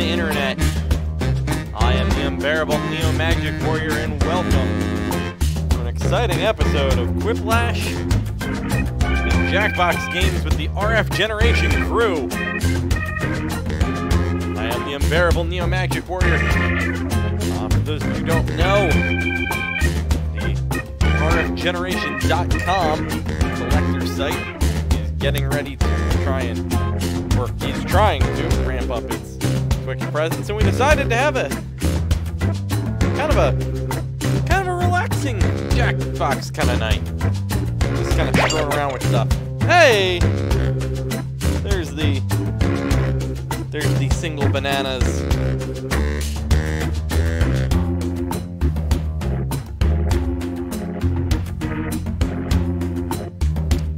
the internet. I am the unbearable Neo Magic Warrior, and welcome to an exciting episode of Quiplash Jackbox Games with the RF Generation crew. I am the unbearable Neo Magic Warrior. Uh, for those of you who don't know, the RFGeneration.com collector site is getting ready to try and, or is trying to ramp up its Presence, and we decided to have a kind of a kind of a relaxing Jackbox kind of night. Just kind of throw around with stuff. Hey, there's the there's the single bananas.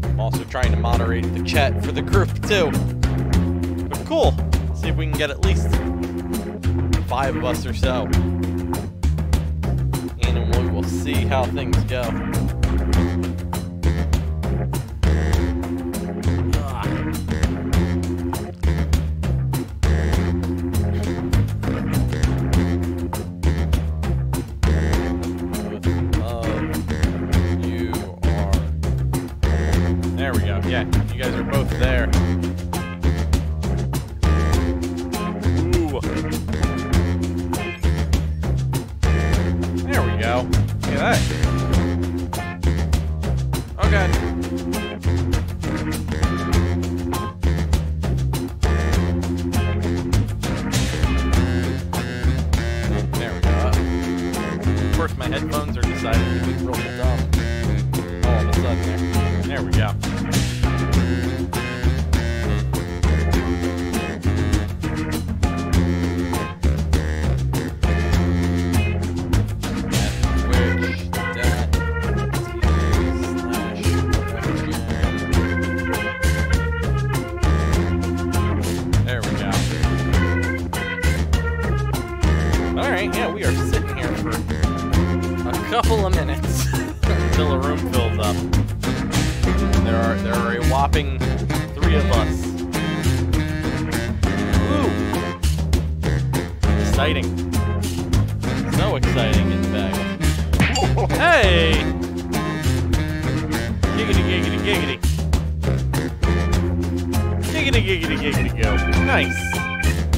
I'm also trying to moderate the chat for the group too. But cool. See if we can get at least five of us or so. And we'll, we'll see how things go.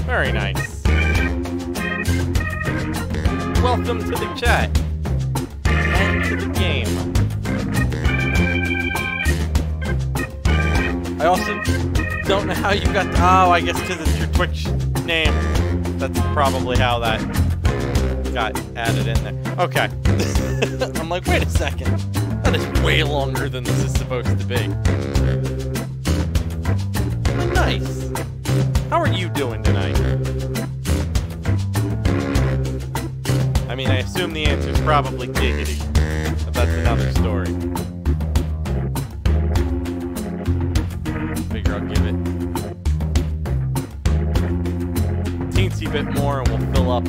Very nice. Welcome to the chat. And to the game. I also don't know how you got. oh, I guess because it's your Twitch name. That's probably how that got added in there. Okay. I'm like, wait a second. That is way longer than this is supposed to be. Nice. Are you doing tonight? I mean, I assume the answer is probably giggity, but that's another story. Figure I'll give it teensy bit more and we'll fill up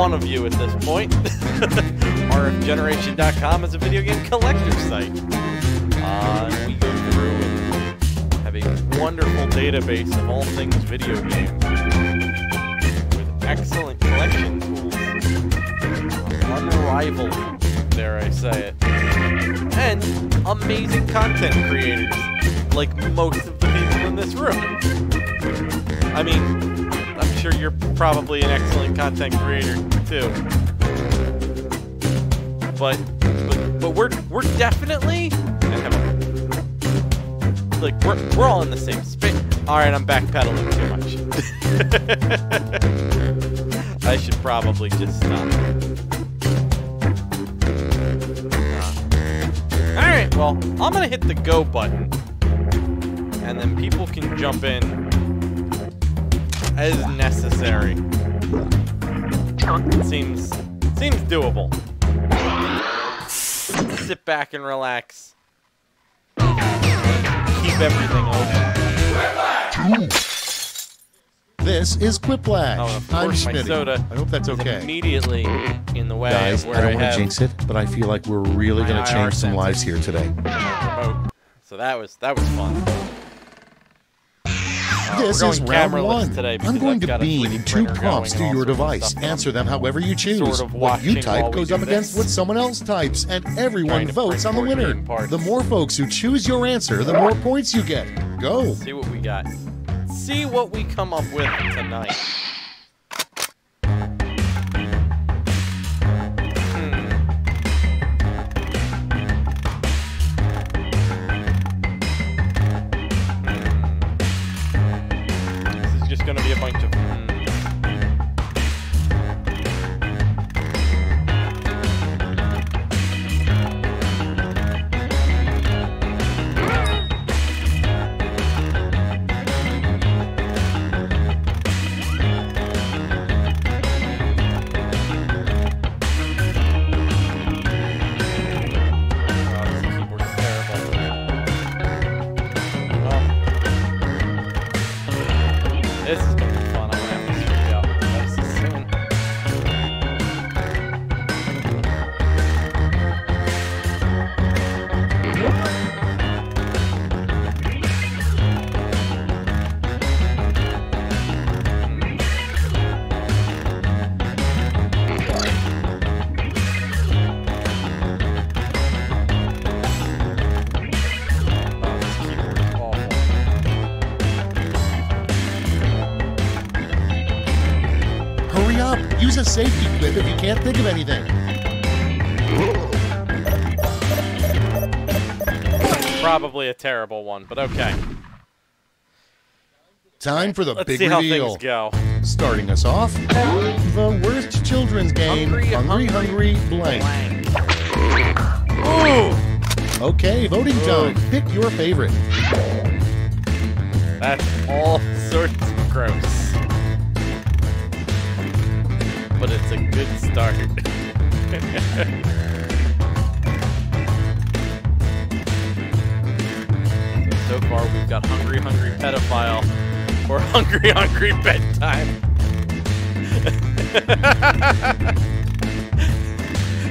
one of you at this point. RFGeneration.com is a video game collector site. Uh, we go through and have a wonderful database of all things video games with excellent collection tools. Unrivaled, dare I say it. And amazing content creators, like most of the people in this room. I mean, sure you're probably an excellent content creator too. But but, but we're we're definitely like we're we're all in the same space. All right, I'm backpedaling too much. I should probably just stop. All right, well, I'm gonna hit the go button, and then people can jump in as necessary. Seems seems doable. Sit back and relax. Keep everything open. This is Quiplash. Oh, I'm Smitty. soda I hope that's okay. Immediately in the way Guys, where I don't want to jinx it, but I feel like we're really going to change some lives here today. So that was that was fun. Uh, This is round one. I'm going I've to beam two prompts to your all sorts of device. Answer them however you choose. sort of what you type goes up against what someone else types, and everyone votes on the winner. The more folks who choose your answer, the more points you get. Go. See what we got. See what we come up with tonight. Terrible one, but okay. Time for the Let's big see how reveal. things go. Starting us off, the worst children's game, Hungry, Hungry, hungry, Hungry Blank. Ooh! Okay, voting time. Pick your favorite. That's all sorts of gross. But it's a good start. far, we've got Hungry Hungry Pedophile or Hungry Hungry Bedtime.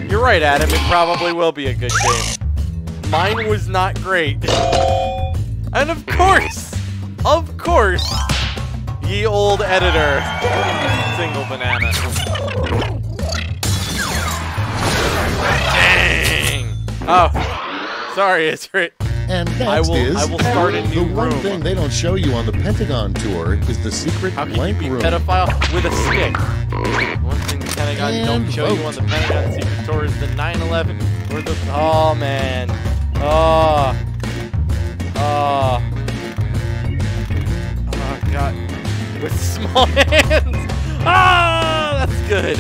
You're right, Adam. It probably will be a good game. Mine was not great. And of course, of course, ye old editor, single banana. Dang. Oh, sorry, it's right. And I will- is I will start a new the one room. thing they don't show you on the Pentagon tour is the secret How can blank you be room. pedophile with a stick? One thing the Pentagon don't And show you on the Pentagon Secret Tour is the 9/11 or the oh man, oh, oh, oh god, with small hands. Ah, that's good.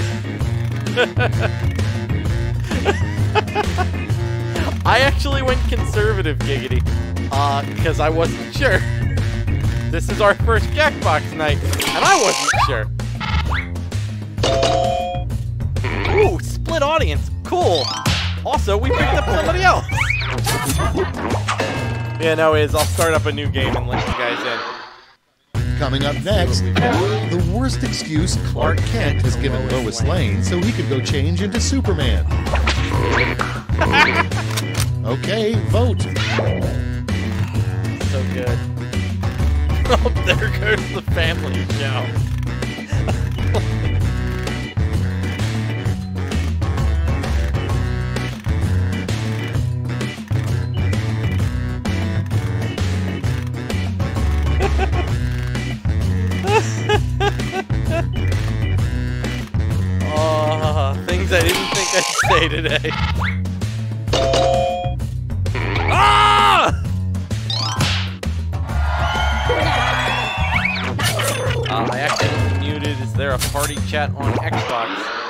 I actually went conservative, giggity, uh, because I wasn't sure. This is our first Jackbox night, and I wasn't sure. Ooh, split audience. Cool. Also, we picked up somebody else. Yeah, no, is I'll start up a new game and let you guys in. Coming up next, the worst excuse Clark Kent has given Lois Lane so he could go change into Superman. Okay, vote. So good. Oh, there goes the family show. oh, ah, things I didn't think I'd say today. Party chat on Xbox?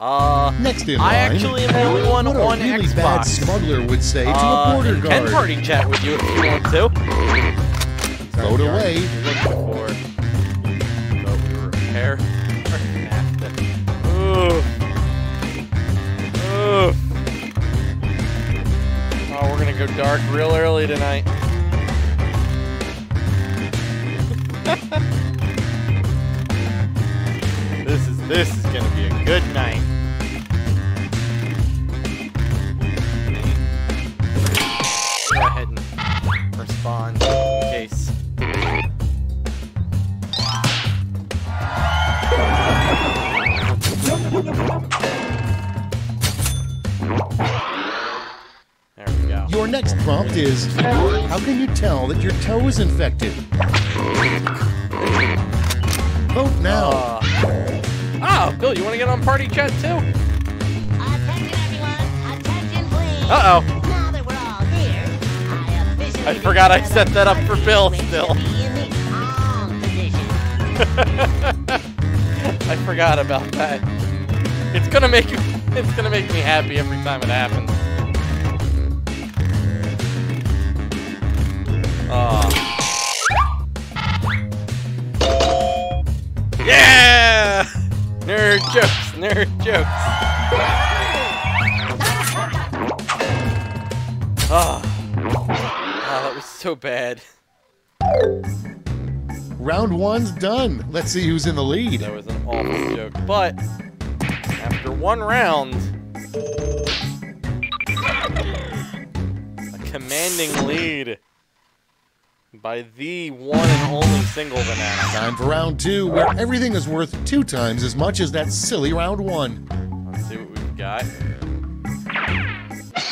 Uh, Next in I actually am the only one what a on really bad smuggler would say to Uh, a border and guard. Can party chat with you if you want to. Vote away. But we repair. Ooh. Ooh. Oh, we're gonna go dark real early tonight. This is gonna be a good night. Go ahead and respond in case. There we go. Your next prompt is How can you tell that your toe is infected? Vote now. Uh, oh, Bill, you want to get on party chat too? Uh oh. Here, I forgot I set that up for Bill still. I forgot about that. It's gonna make it's gonna make me happy every time it happens. Done. Let's see who's in the lead. That was an awful joke. But after one round, a commanding lead by the one and only single banana. Time for round two, where everything is worth two times as much as that silly round one. Let's see what we've got.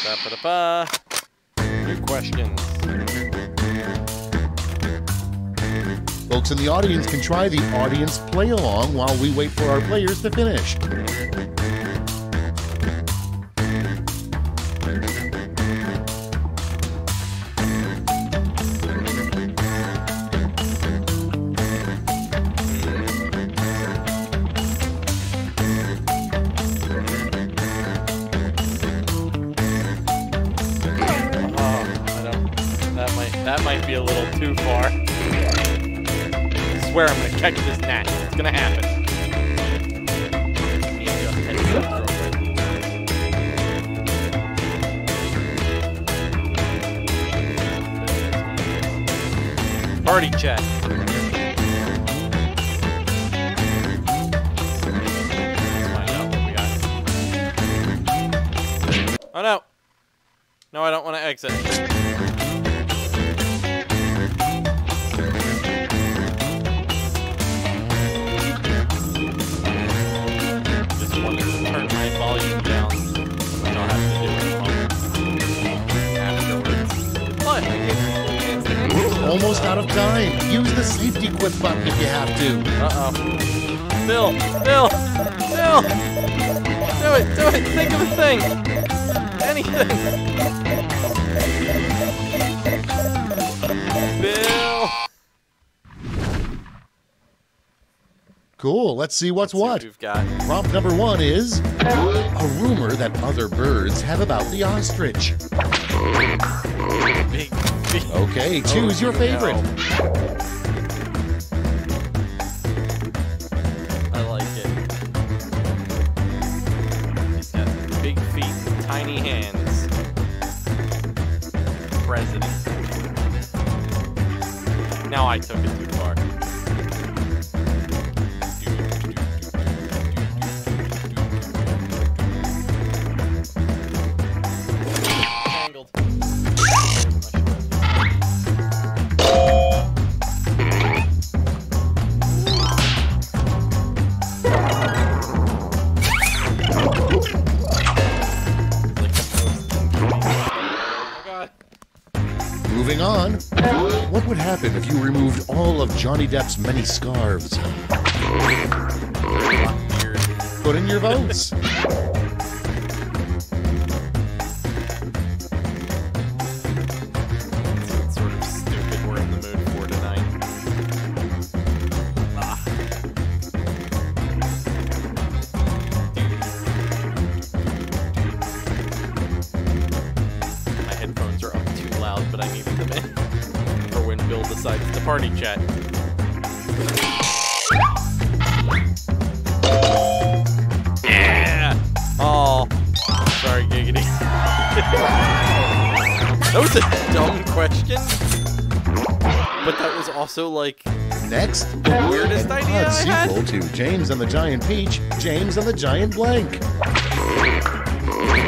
Ba-ba-da-ba. New questions. Folks in the audience can try the audience play along while we wait for our players to finish. Catch this gnat. It's gonna happen. Party got. Oh no! No, I don't want to exit. Almost out of time. Use the safety quit button if you have to. Uh-oh. Bill! Bill! Bill! Do it! Do it! Think of a thing! Anything! Bill! Cool, let's see what's See what what. we've got. Prompt number one is a rumor that other birds have about the ostrich. Big. Okay, choose your favorite. I like it. He's got big feet tiny hands. President. Now I took it too Johnny Depp's many scarves? Put in your votes. Also like Next, the weirdest idea I had. sequel to James and the Giant Peach, James and the Giant Blank.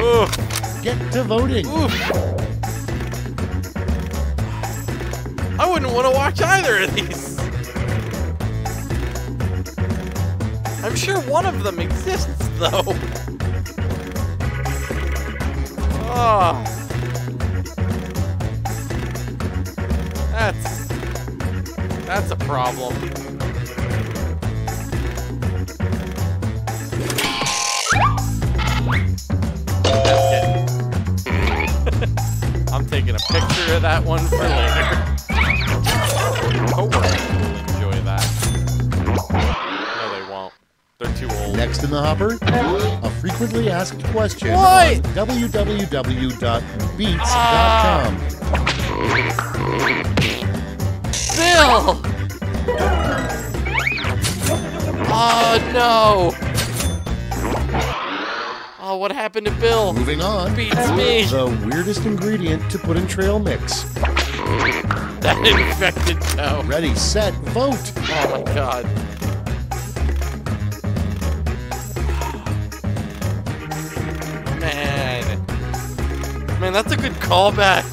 Ugh. Get to voting. Oof. I wouldn't want to watch either of these. I'm sure one of them exists, though. Oh. That's that's a problem. I'm taking a picture of that one for later. Coworkers will enjoy that. No, they won't. They're too old. Next in the hopper, a frequently asked question What? on www.beats.com. Ah! Bill! Oh no! Oh, what happened to Bill? Moving on, Beats me. the weirdest ingredient to put in trail mix. That infected toe. Ready, set, vote. Oh my god. Man. Man, that's a good callback.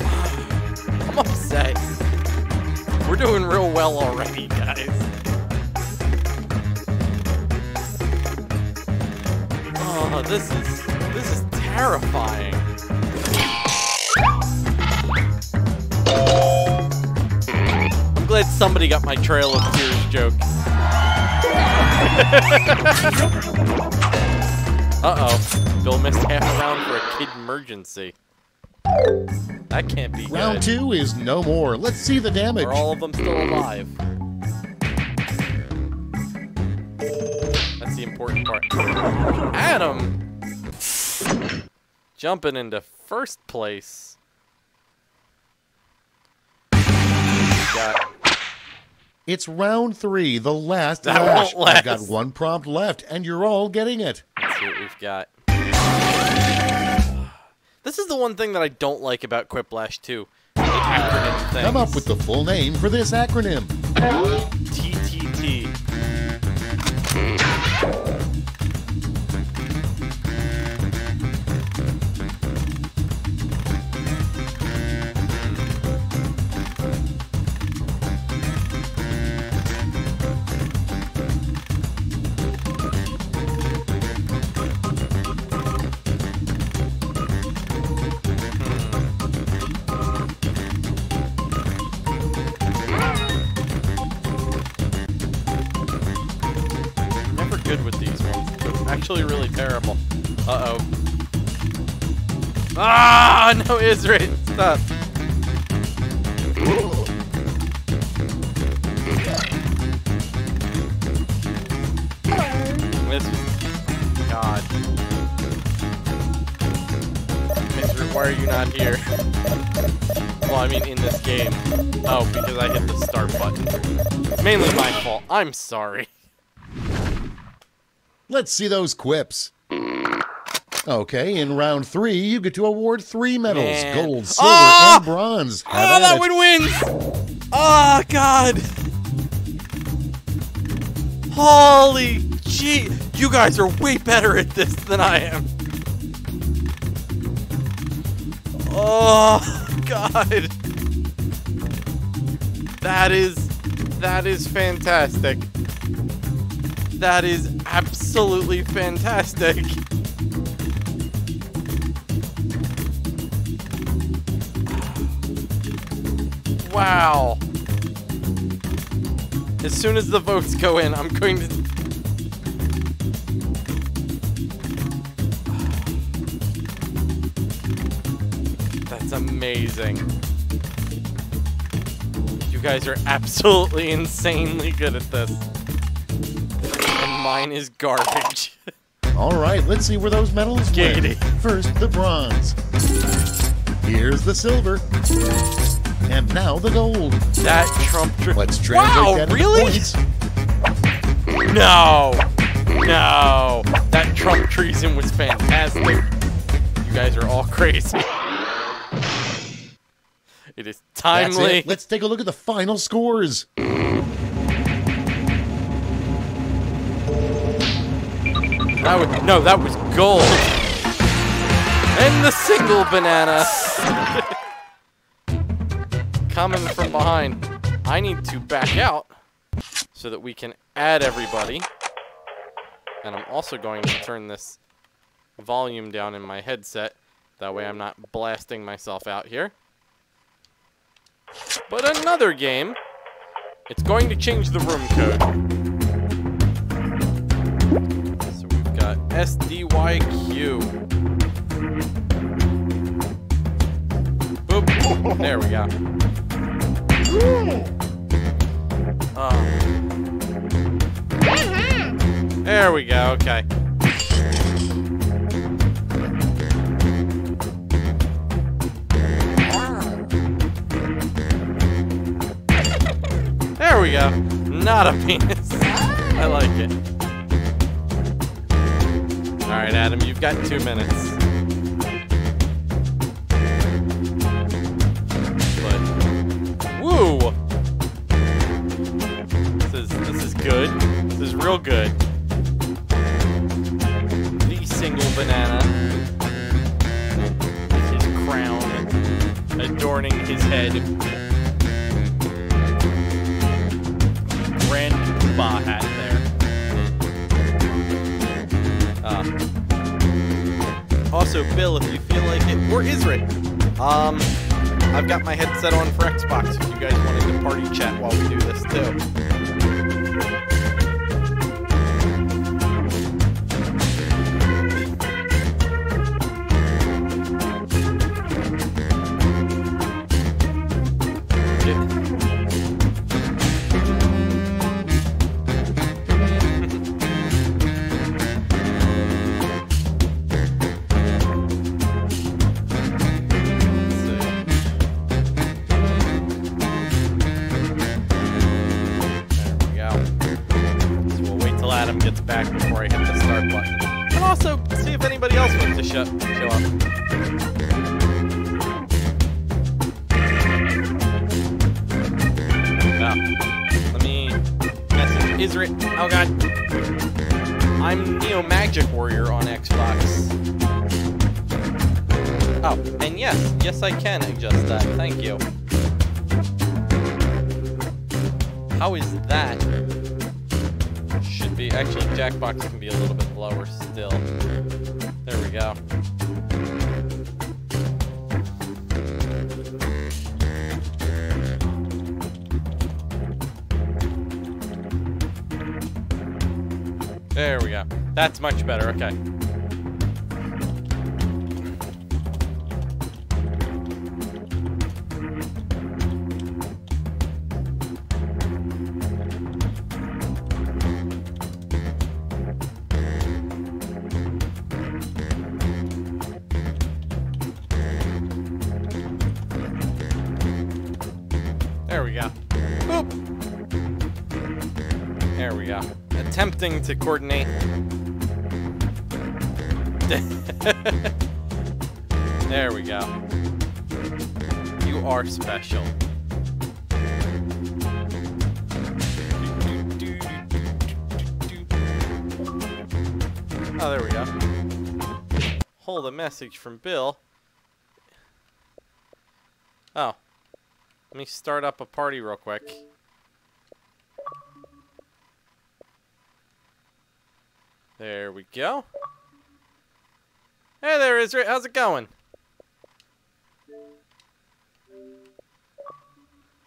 I'm upset. We're doing real well already, this is this is terrifying. I'm glad somebody got my Trail of Tears joke. Uh-oh. Bill missed half a round for a kid emergency. That can't be Round good. two is no more. Let's see the damage. Are all of them still alive? That's the important part. Adam! Jumping into first place. Got It's round three, the last That lash. won't I've got one prompt left, and you're all getting it. Let's see what we've got. This is the one thing that I don't like about Quiplash 2. The acronym things. Come up with the full name for this acronym. TTT. Good with these ones. Actually really terrible. Uh-oh. Ah, no, Israel. Stop. This God. Israel, why are you not here? Well, I mean, in this game. Oh, because I hit the start button. Mainly my fault. I'm sorry. Let's see those quips. Okay, in round three, you get to award three medals Man. gold, silver, Ah! and bronze. Have Oh, that it. one wins! Oh, God! Holy gee! You guys are way better at this than I am. Oh, God. That is... That is fantastic. That is absolutely fantastic. Wow. As soon as the votes go in, I'm going to. That's amazing. You guys are absolutely insanely good at this. And mine is garbage. All right, let's see where those medals went. First, the bronze. Here's the silver. And now the gold. that Trump dr- Let's translate Wow, that into really? points. No! No! That Trump treason was fantastic. You guys are all crazy. It is That's timely. it. Let's take a look at the final scores. That was, no, that was gold. And the single banana. Coming from behind. I need to back out so that we can add everybody. And I'm also going to turn this volume down in my headset. That way I'm not blasting myself out here. But another game. It's going to change the room code. SDYQ. Boop. There we go. Oh. There we go, okay. There we go. Not a penis. I like it. Alright, Adam, you've got two minutes. But woo! This is this is good. This is real good. My headset on There we go. Attempting to coordinate. there we go. You are special. Oh, there we go. Hold a message from Bill. Oh. Let me start up a party real quick. There we go. Hey there, Israel. How's it going?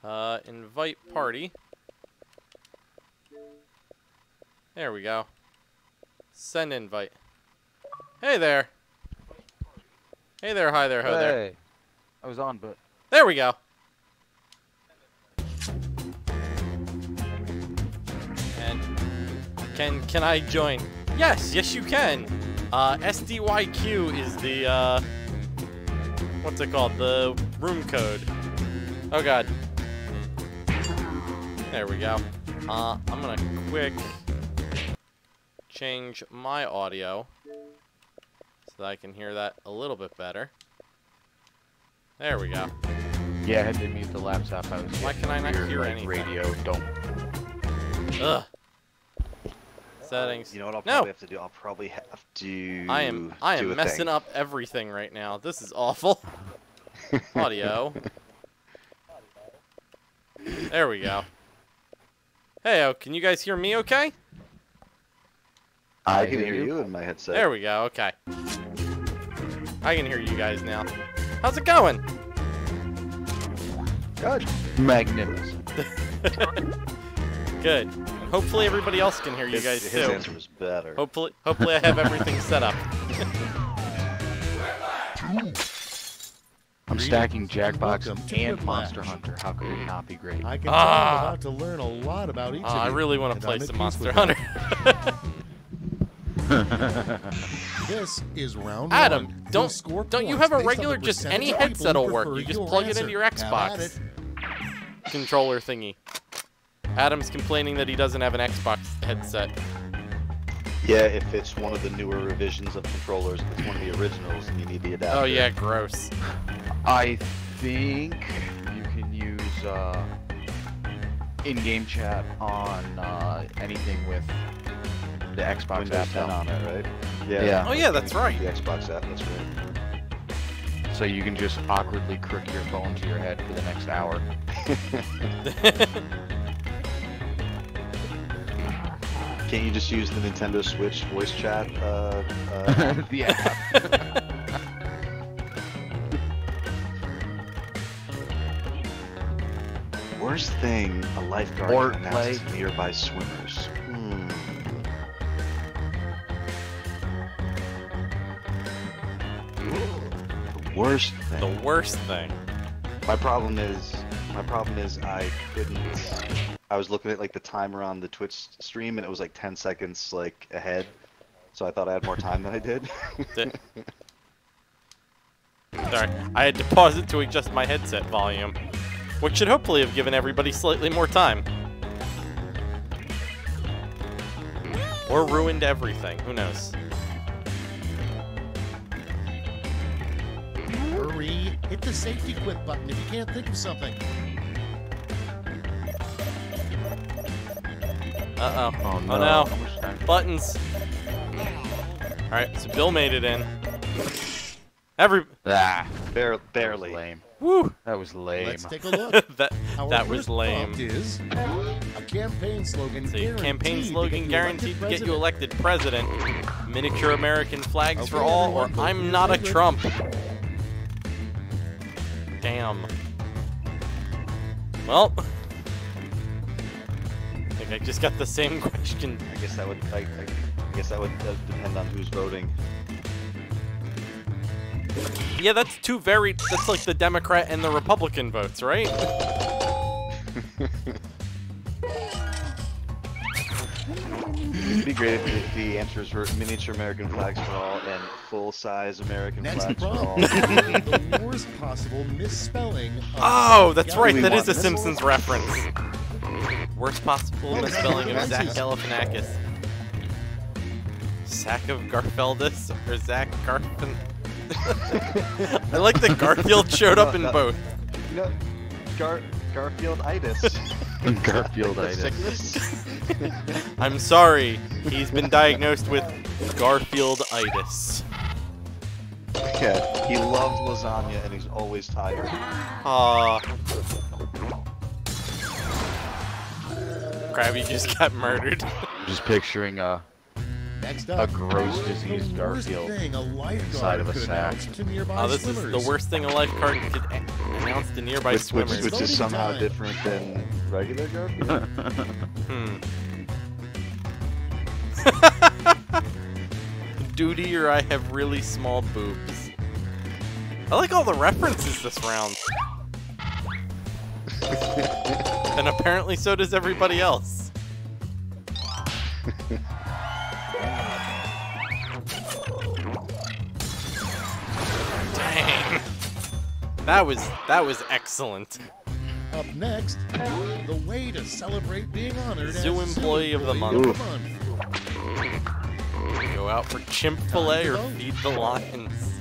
Uh, invite party. There we go. Send invite. Hey there. Hey there, hi there, ho there. Hey. I was on, but There we go. Can can I join? Yes, yes you can. Uh, SDYQ is the uh, what's it called? The room code. Oh god. There we go. Uh, I'm gonna quick change my audio so that I can hear that a little bit better. There we go. yeah, I had to mute the laptop. I was. Why can I not hear like, anything? Radio, don't. Ugh. Settings. You know what I'll No. probably have to do? I'll probably have to. I am I am messing thing. up everything right now. This is awful. Audio. There we go. Hey, oh, can you guys hear me okay? I I can hear hear you. you in my headset. There we go. Okay. I can hear you guys now. How's it going? Good. Magnificent. Good. And hopefully everybody else can hear you His, guys his too. answer was better. Hopefully hopefully I have everything set up. I'm stacking Jackbox and Whiplash. Monster Hunter. How could it not be great? I can tell Ah. I'm about to learn a lot about each Uh, of I really want to play some Monster Hunter. This is round Adam, one. You'll don't score don't you have a regular just any headset'll work. You just your plug it into your Xbox controller thingy. Adam's complaining that he doesn't have an Xbox headset. Yeah, if it's one of the newer revisions of controllers, if it's one of the originals, then you need the adapter. Oh yeah, gross. I think you can use uh, in-game chat on uh, anything with the Xbox Windows app 10 on on it. it, right? Yeah. Yeah. Oh yeah, that's right. The Xbox app, that's right. So you can just awkwardly crook your phone to your head for the next hour. Can't you just use the Nintendo Switch voice chat? Uh, uh, the app. worst thing a lifeguard Or play. nearby swimmers. Hmm. The worst thing. the worst thing. My problem is, my problem is I couldn't. I was looking at like the timer on the Twitch stream, and it was like 10 seconds like ahead. So I thought I had more time than I did. Sorry, I had to pause it to adjust my headset volume, which should hopefully have given everybody slightly more time. Or ruined everything. Who knows? Hurry! Hit the safety quit button if you can't think of something. Uh oh. Oh no. Oh no. How much time? Buttons. Alright, so Bill made it in. Every. Ah, Bare, that was barely. lame. Woo! That was lame. Let's take a look. that Our that was lame. prompt is a campaign slogan. It's a campaign guaranteed to slogan get you guaranteed to get you elected elected president. Miniature American flags for all, or I'm for your not a. Trump. Damn. Well, I just got the same question. I guess that would. I, I guess that would uh, depend on who's voting. Yeah, that's two very. That's like the Democrat and the Republican votes, right? It'd be great if the, the answers were miniature American flags for all and full-size American Next flags for all. the worst possible misspelling. Of Oh, that's right. That is a this? Simpsons reference. Worst possible misspelling of Zach Galifianakis. Sack of Garfeldus or Zach Garfin. I like that Garfield showed up in both. You know, Gar Garfield-itis. Garfield-itis. I'm sorry. He's been diagnosed with Garfielditis. yeah, he loves lasagna and he's always tired. Aw. Krabby just got murdered. I'm just picturing uh, Next a gross the diseased worst Garfield. thing a inside of a sack. announce to nearby Oh, this is the worst thing a lifeguard could a- announce to nearby Which, which, swimmers. which is somehow time. different than regular Garfield. Hmm. Duty or I have really small boobs. I like all the references this round. and apparently so does everybody else. That was that was excellent. Up next, the way to celebrate being honored Zoo as Employee of the Employee Month. Month. Go out for chimp fillet or feed the lions.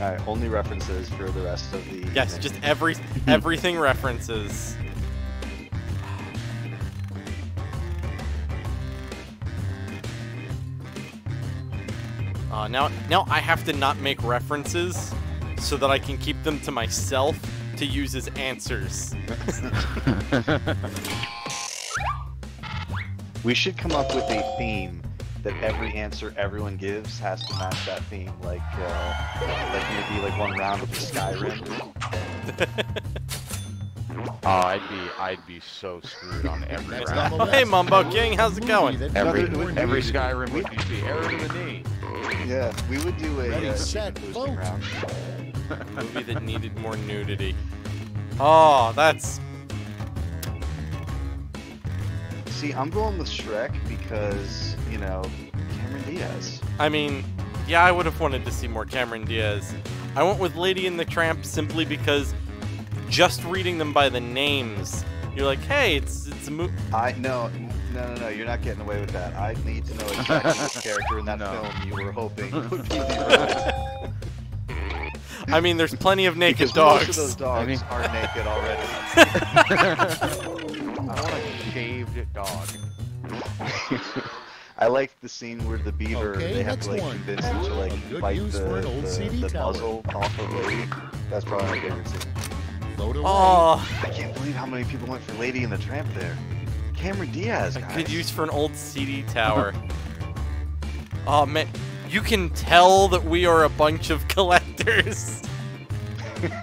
Alright, only references for the rest of the. Yes, just every everything references. Uh, now, now I have to not make references so that I can keep them to myself to use as answers. We should come up with a theme that every answer everyone gives has to match that theme. Like, uh, like maybe like one round of the Skyrim. Oh, I'd be I'd be so screwed on every round. on the list, Hey, Mumbo King, how's it going? Every every. Skyrim would be the arrow to the knee. Yeah, we would do a Ready, uh, set, boosting vote. round. movie that needed more nudity. Oh, that's See, I'm going with Shrek because you know Cameron Diaz. I mean, yeah, I would have wanted to see more Cameron Diaz. I went with Lady and the Tramp simply because just reading them by the names, you're like, hey, it's it's a movie. I no, no, no, no. You're not getting away with that. I need to know exactly which character in that No. film you were hoping would be the I mean, there's plenty of naked because dogs. most of those dogs mean- are naked already. I want a shaved dog. I like the scene where the beaver Okay, they have to like one. convince him to like bite the, for an old the, CD the tower. muzzle off of Lady. That's probably my favorite scene. Float away. Oh, I can't believe how many people went for Lady and the Tramp there. Cameron Diaz, a guys. good use for an old CD tower. oh man, you can tell that we are a bunch of collectors.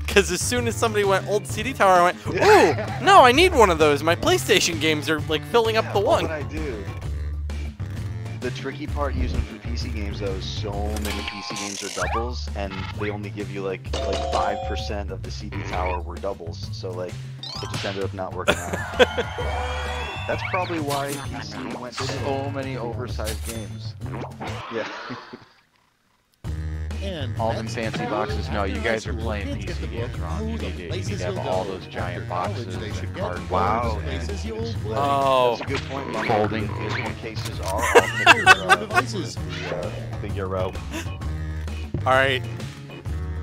Because as soon as somebody went old CD tower, I went, ooh, no, I need one of those. My PlayStation games are like filling up the What one. would I do? The tricky part using for PC games though is so many PC games are doubles, and they only give you like like five percent of the CD mm-hmm. tower were doubles. So like it just ended up not working out. That's probably why PC went. So many oversized games. Yeah. And All them fancy boxes. No, you guys are school playing kids get the PC games book, wrong. You need to, you need to have all those giant boxes they and should get cardboard. Wow. those places. Oh, That's a good point. Folding. These one cases are all figure, uh, Devices. the, uh, the euro. all right,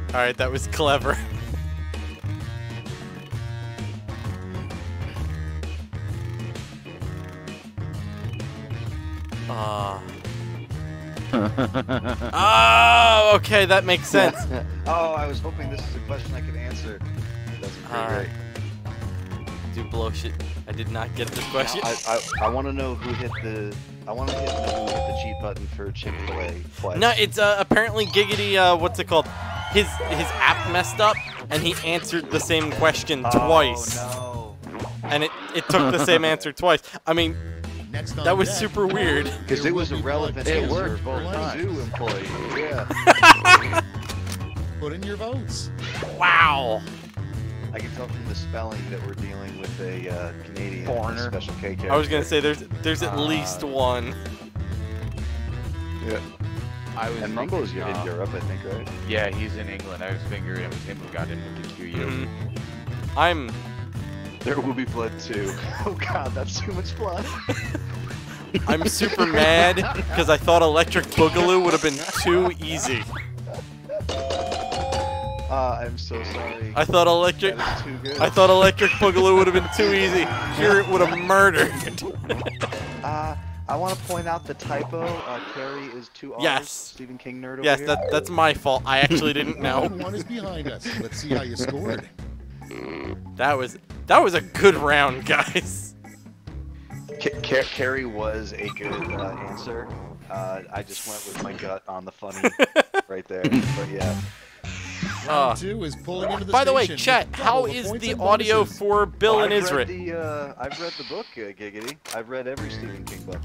all right, that was clever. Ah. oh, okay, that makes sense. oh, I was hoping this is a question I could answer. That's pretty Alright. great. Do blow shit. I did not get this question. I, I, I want to know who hit the. I want to hit know who hit the cheat button for Chick Fil A twice. No, it's uh, apparently Giggity. Uh, what's it called? His his app messed up, and he answered the same question twice, Oh no. and it it took the same answer twice. I mean, Next on that was deck, super weird. Because it was a relevant blood It answer worked for both times. zoo employee. Yeah. Put in your votes. Wow. I can tell from the spelling that we're dealing with a uh, Canadian Foreigner. special K character. I was gonna say there's there's at Uh, least one. Yeah. I was And Mumbo's thinking, in uh, Europe, I think, right? Yeah, he's in England. I was figuring it was him who got in with the QU. Mhm. I'm There will be blood too. Oh god, that's too much blood. I'm super mad because I thought Electric Boogaloo would have been too easy. Uh, I'm so sorry. I thought Electric. That is too good. I thought Electric Boogaloo would have been too easy. Here it would have murdered. Uh, I want to point out the typo. Uh, Carrie is two R's. Yes. Stephen King nerd over yes, here. that that's my fault. I actually didn't know. One is behind us. Let's see how you scored. That was that was a good round, guys. Ca- Car- Carrie was a good uh, answer. Uh, I just went with my gut on the funny right there. But yeah, Uh, two is pulling into the by the way, station chat, with how double is points the audio for Bill and I've Israel? the uh, I've read the book, uh, Giggity. I've read every Stephen King book.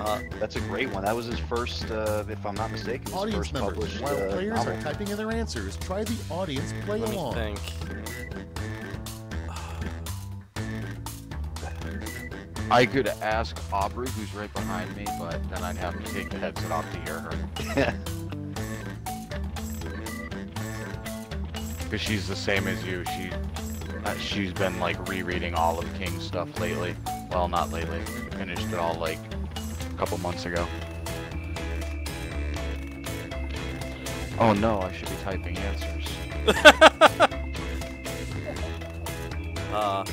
Uh, That's a great one. That was his first, uh, if I'm not mistaken, his Audience first members, published while uh, players novel. are typing in their answers, try the audience play let me along. think. I could ask Aubrey, who's right behind me, but then I'd have to take the headset off to hear her. Because she's the same as you. She, uh, she's been like rereading all of King's stuff lately. Well, not lately. We finished it all like a couple months ago. Oh no, I should be typing answers. Uh,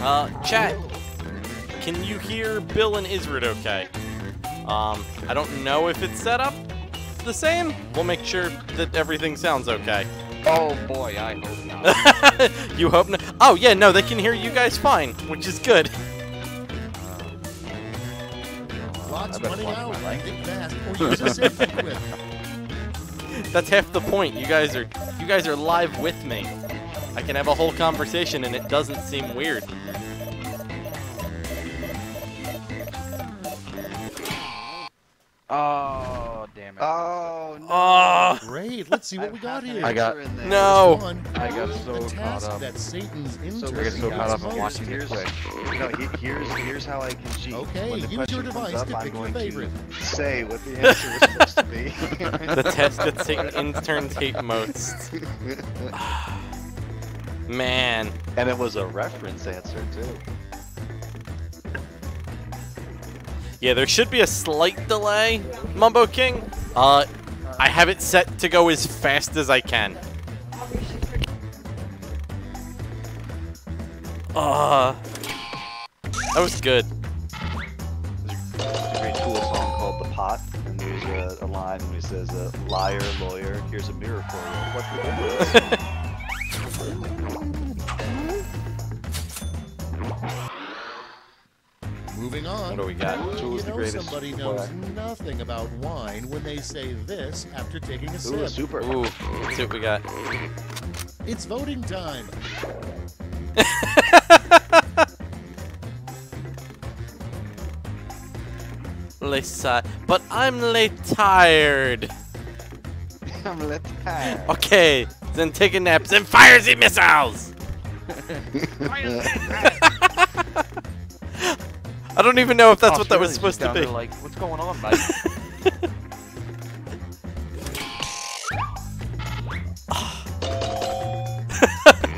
uh, chat, can you hear Bill and Isrid okay? Um, I don't know if it's set up the same. We'll make sure that everything sounds okay. Oh boy, I hope not. you hope not. Oh, yeah, no, they can hear you guys fine, which is good. Clock's I better running watch out. my. Think fast or use a safety quit. That's half the point. You guys are you guys are live with me. I can have a whole conversation and it doesn't seem weird. Oh, damn it. Oh no! Oh, Great. Let's see what we got here. I got- in there. no. One, I got so the caught task up. that Satan's intern I got so caught up in watching the Here's, quick. no, he- here's here's how I can cheat. Okay, when the use your device up, to I'm pick your favorite. To say what the answer was supposed to be. the test that Satan interns hate most. Man, and it was a reference answer too. Yeah, there should be a slight delay, Mumbo King. Uh, I have it set to go as fast as I can. Uh, that was good. There's a great Tool song called "The Pot," and there's a, a line when he says, uh, "Liar, lawyer, here's a mirror for you." What Moving on. What do we got? Tool You is the know greatest. somebody knows Boy. nothing about wine when they say this after taking a Ooh, sip. super. Ooh, let's see what we got. It's voting time. Lisa, but I'm late tired. I'm lit tired. Okay, then take a nap, then fire the missiles! I don't even know if that's Oh, what that was supposed to be. there Like, what's going on, Mike?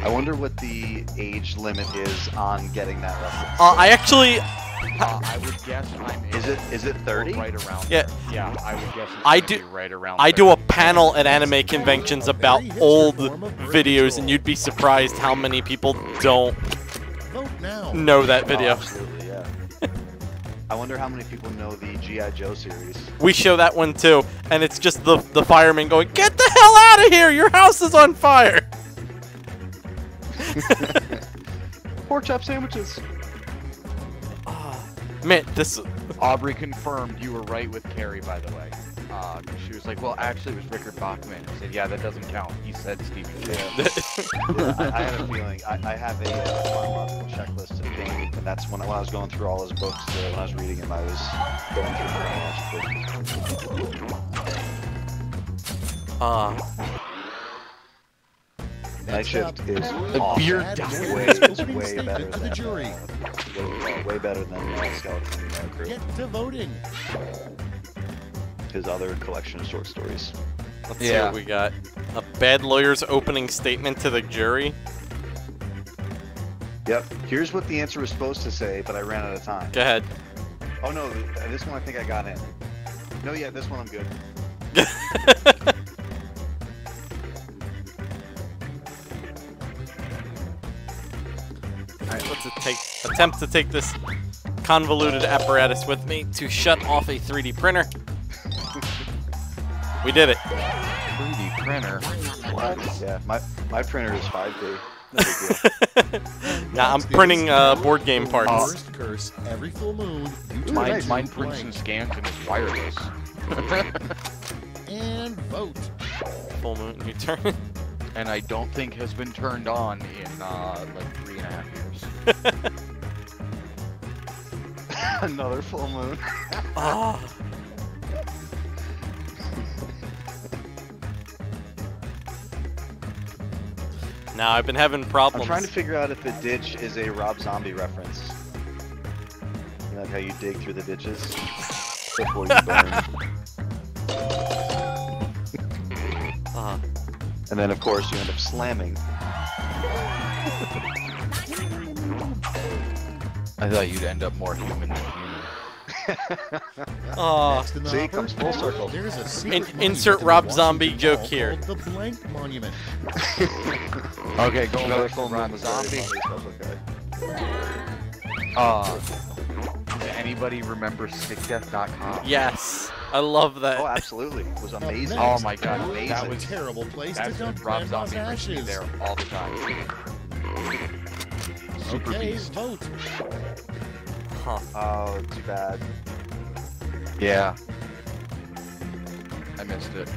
I wonder what the age limit is on getting that reference. Uh, I actually, uh, I would guess I'm Is it is it 30? right around. Yeah. there. Yeah, I would guess. It's I do- be right around. I do a panel at anime conventions about old videos, and you'd be surprised how many people don't know that Oh, video. I wonder how many people know the GI Joe series. We show that one too, and it's just the the fireman going, "Get the hell out of here! Your house is on fire!" Pork chop sandwiches. Man, this Aubrey confirmed you were right with Carrie, by the way. Uh, 'cause she was like, "Well, actually, it was Richard Bachman." I said, "Yeah, that doesn't count." He said Stephen King. Yeah, I, I had a feeling. I, I have a uh, chronological checklist of King, and that's when, I- when I was going through all his books. Uh, when I was reading him, I was going through chronologically. uh, Night Next shift up, is The awesome. beer Add down. way, way better than the than jury. uh, way, way better than uh, Skeleton uh, Crew. Get to voting. His other collection of short stories. let's see what we got. A bad lawyer's opening statement to the jury. Yep. Here's what the answer was supposed to say, but I ran out of time. Go ahead. Oh no, uh, this one I think I got in. No, yeah, this one I'm good. Alright, let's take attempt to take this convoluted apparatus with me to shut off a 3D printer. We did it. 3D printer. Yeah, my my printer is 5D. No big deal. Now I'm printing uh, board game parts. Worst curse every full moon. You turn Mine, mine prints and scans and is wireless. and vote. Full moon, you turn. and I don't think has been turned on in uh, like three and a half years. Another full moon. Ah. Now I've been having problems. I'm trying to figure out if the ditch is a Rob Zombie reference. Isn't that how you dig through the ditches before you burn? Ah. and then, of course, you end up slamming. I thought you'd end up more human than human. Ah. Next in the see, it comes full circle. There's a In- secret monument insert Rob Washington Zombie joke here. The Blank Monument. Okay, going Another back to full Rob Zombie. funny, special. Uh, anybody remember StickDeath.com? Yes, I love that. Oh, absolutely. It was amazing. Oh my god, Amazing. that was a terrible place to that's when dump Rob Zombie brings ashes. there all the time. Super okay, Beast. vote. Huh. Oh, too bad. Yeah. I missed it.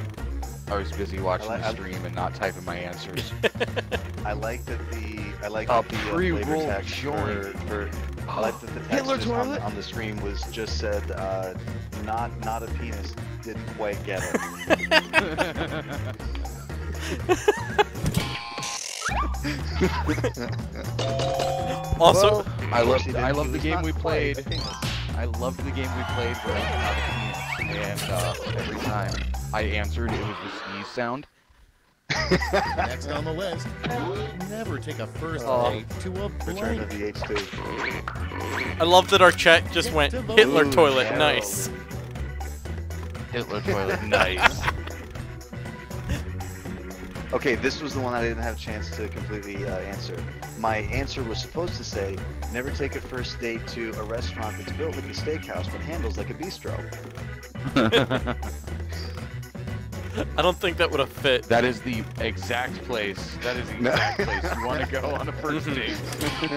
I was busy watching I li- the I- stream and not typing my answers. I like that the I like A that the uh, flavor pre-rolled text for, joint. for I like that the text Hitler just on, on the screen was just said uh, not not a penis didn't quite get it. Also, Well, I love I love the game we quite played. A penis. I loved the game we played where I had a penis, and uh, every time I answered, it was the sneeze sound. Next on the list, never take a first Oh. date to a Return of the H2. I love that our chat just went Hitler Ooh, toilet. yeah. Nice. Hitler toilet, nice. Okay, this was the one I didn't have a chance to completely uh, answer. My answer was supposed to say, never take a first date to a restaurant that's built like a steakhouse but handles like a bistro. I don't think that would have fit. That is the exact place. That is the exact place you want to go on a first date.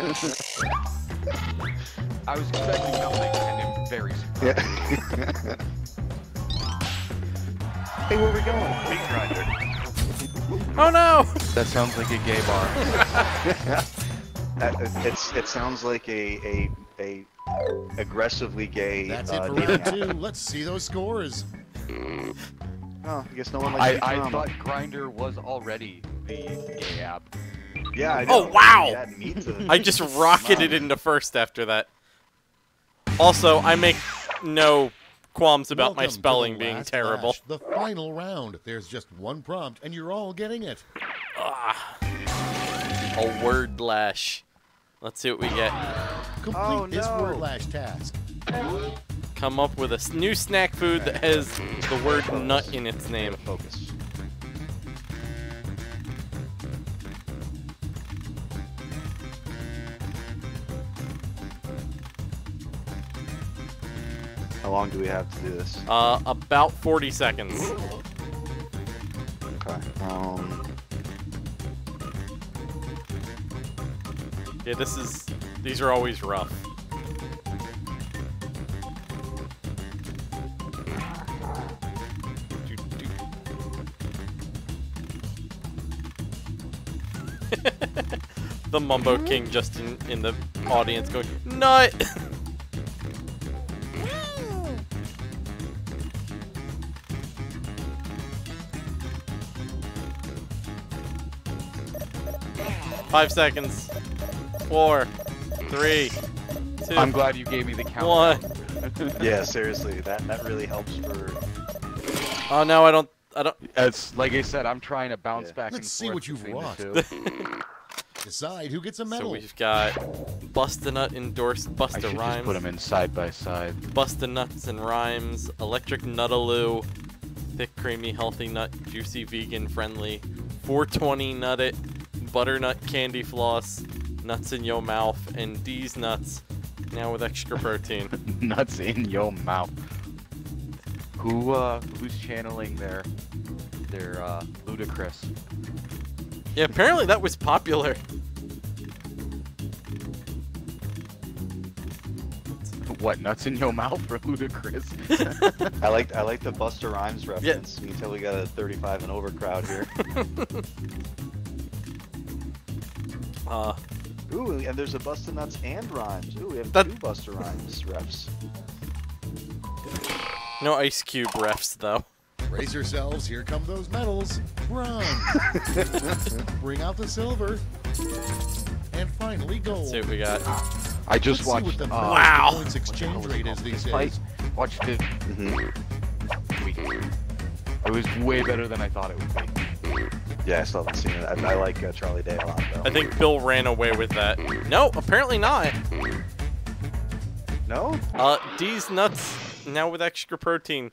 I was expecting nothing, and I'm very surprised. Yeah. hey, where are we going? Meat grinder. Oh no! That sounds like a gay bar. It's it sounds like a a, a aggressively gay. That's uh, it for dating round two. Let's see those scores. Oh, I guess no one I, likes I drama. thought Grindr was already the gay app. Yeah, I Oh, wow! You add meat to the- I just rocketed into first after that. Also, I make no qualms about my Welcome to the spelling being last terrible. lash, the final round. There's just one prompt, and you're all getting it. Ah, a word lash. Let's see what we get. Complete Oh, this word lash task. Come up with a new snack food that has the word nut in its name. Focus. How long do we have to do this? Uh, about 40 seconds. Okay. Um, Yeah, this is. These are always rough. the Mumbo King just in, in the audience going, Nut! Five seconds. Four, three, two, I'm glad you gave me the count. one. yeah, seriously, that that really helps for. Oh no, I don't. I don't. It's like I said, I'm trying to bounce Yeah. back Let's and see forth what you've between wrought. the two. Decide who gets a medal. So medal. we've got Busta Nut endorsed Busta I Busta should just put them in side by side. Busta Nuts and Rhymes, Electric Nutaloo, Thick Creamy Healthy Nut, Juicy Vegan Friendly, 420 Nut It, Butternut Candy Floss, Nuts in Yo Mouth, and these Nuts, Now with extra protein. Nuts in your mouth. Who uh who's channeling their their uh Ludacris? Yeah, apparently that was popular. What nuts in your mouth for Ludacris? I like I like the Busta Rhymes reference. You can tell we got a 35 and over crowd here. Uh, Ooh, and there's a Buster Nuts and Rhymes. Ooh, we have That- two Busta Rhymes refs. no Ice Cube refs though. Brace yourselves, here come those medals. Bronze. Bring out the silver. And finally, gold. Let's see what we got. I just Let's see what watched the uh, Wow. points exchange rate is these fight. days. Watched it Mm-hmm. It was way better than I thought it would be. Yeah, I still haven't seen it. I, I like uh, Charlie Day a lot, though. I think Bill ran away with that. No, apparently not. No? Uh, D's nuts now with extra protein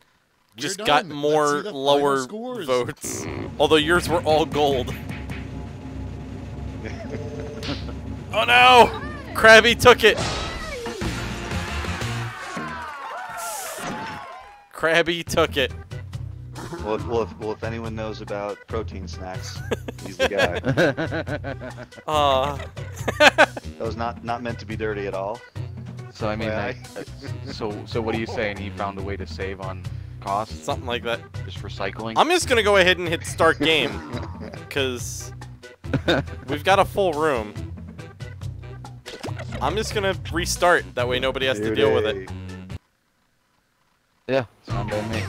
just got more see the final lower votes. Although yours were all gold. oh no! Krabby took it. Krabby took it. Well, if, well, if, well, if anyone knows about protein snacks, he's the guy. that Uh, was not not meant to be dirty at all. so I mean, Yeah, like, so so what are you saying? He found a way to save on costs, something like that. just recycling. I'm just gonna go ahead and hit start game, cause we've got a full room. I'm just gonna restart. That way nobody has to deal with it. yeah, it's fine by me.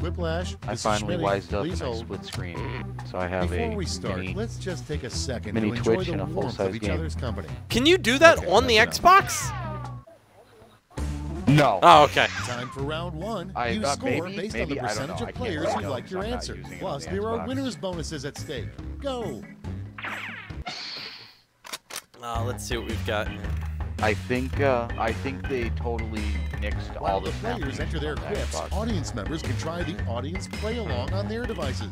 Whiplash. I finally wised up and I split screen, so I have Before a we start, mini. let's just take a second mini to enjoy Twitch the and a warmth full-size of each game. other's company. Can you do that Okay, on the that's Xbox? No. Oh, okay. Time for round one. I- you uh, score maybe- based maybe, on the percentage of players who like your I'm answer. using it on Plus, the there are winners bonuses at stake. Go. Uh, let's see what we've got. I think uh, I think they totally nixed While all the the players enter their quips, audience members can try the audience play along on their devices.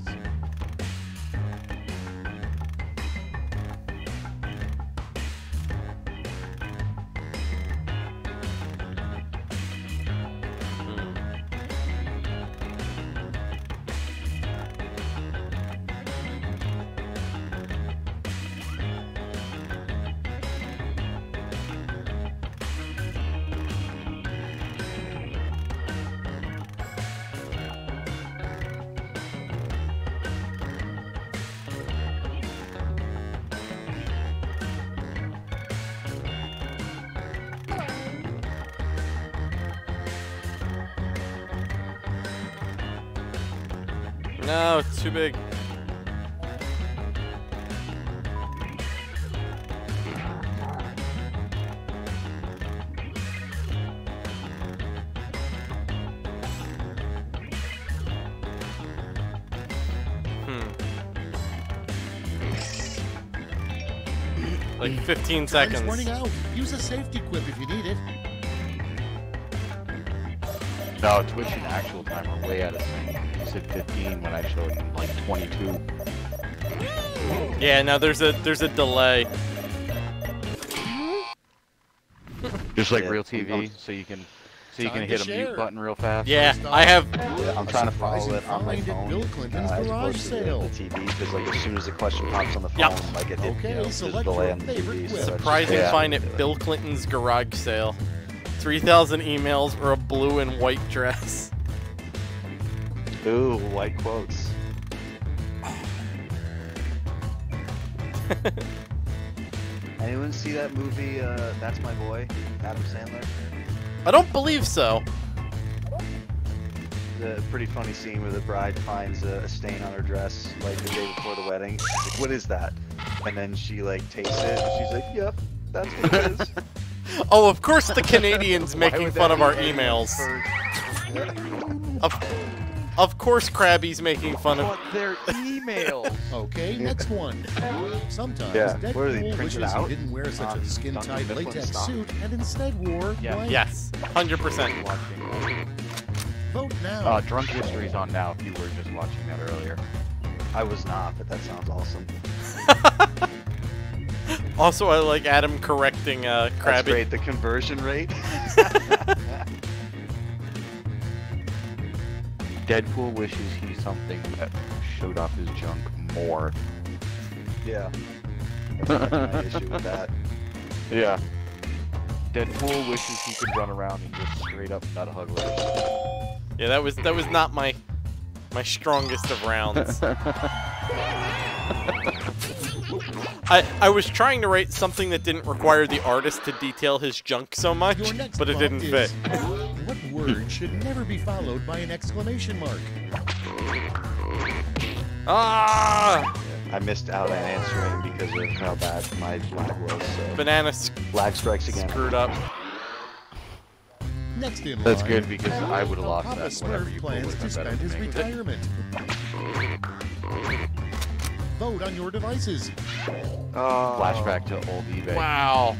15 seconds. running out. Use a safety quip if you need it. No, Twitch and actual time are way out of sync. You said 15 when I showed like 22. Yeah, no, there's a there's a delay. Just like Yeah, real TV, so you can so you Time can to hit a share. mute button real fast. Yeah, I have. Yeah, I'm trying to surprising follow it on my find at phone. Bill Clinton's uh, as garage to the- sale. The TV, because like as soon as the question pops on the phone, Yep. like it, it Okay, you know, there's a select delay on the favorite TV. So Surprising yeah, find at. Bill Clinton's garage sale. 3,000 emails or a blue and white dress. Ooh, white quotes. Anyone see that movie? Uh, That's my boy, Adam Sandler. I don't believe so. The pretty funny scene where the bride finds a, a stain on her dress like the day before the wedding. She's like, "What is that?" And then she like tastes it. And she's like, "Yep, that's what it is." Oh, of course the Canadians making fun of our be emails. First? Of, of course Krabby's making fun of... But their emails. Okay, next one. Sometimes Yeah, Deadpool they, wishes printed he didn't wear such on a skin-tight latex stock? suit and instead wore Yeah. blank. Yes, 100%. Vote now. Uh, Drunk History's on now. If you were just watching that earlier. I was not, but that sounds awesome. Also, I like Adam correcting uh, That's Krabby. great. The conversion rate. Deadpool wishes he something that showed off his junk more. yeah. That's my issue with that. Yeah. Deadpool wishes he could run around and just straight up nut hugglers. Yeah, that was that was not my my strongest of rounds. I I was trying to write something that didn't require the artist to detail his junk so much, but it didn't fit. What word should never be followed by an exclamation mark? Ah! I missed out on answering because of how bad my lag was. So Banana s- lag strikes again. screwed up. Next in That's line, good because I would've lost Papa that whenever Smurf you plans to spend his it was me. retirement. Vote on your devices. Oh. Flashback to old eBay. Wow.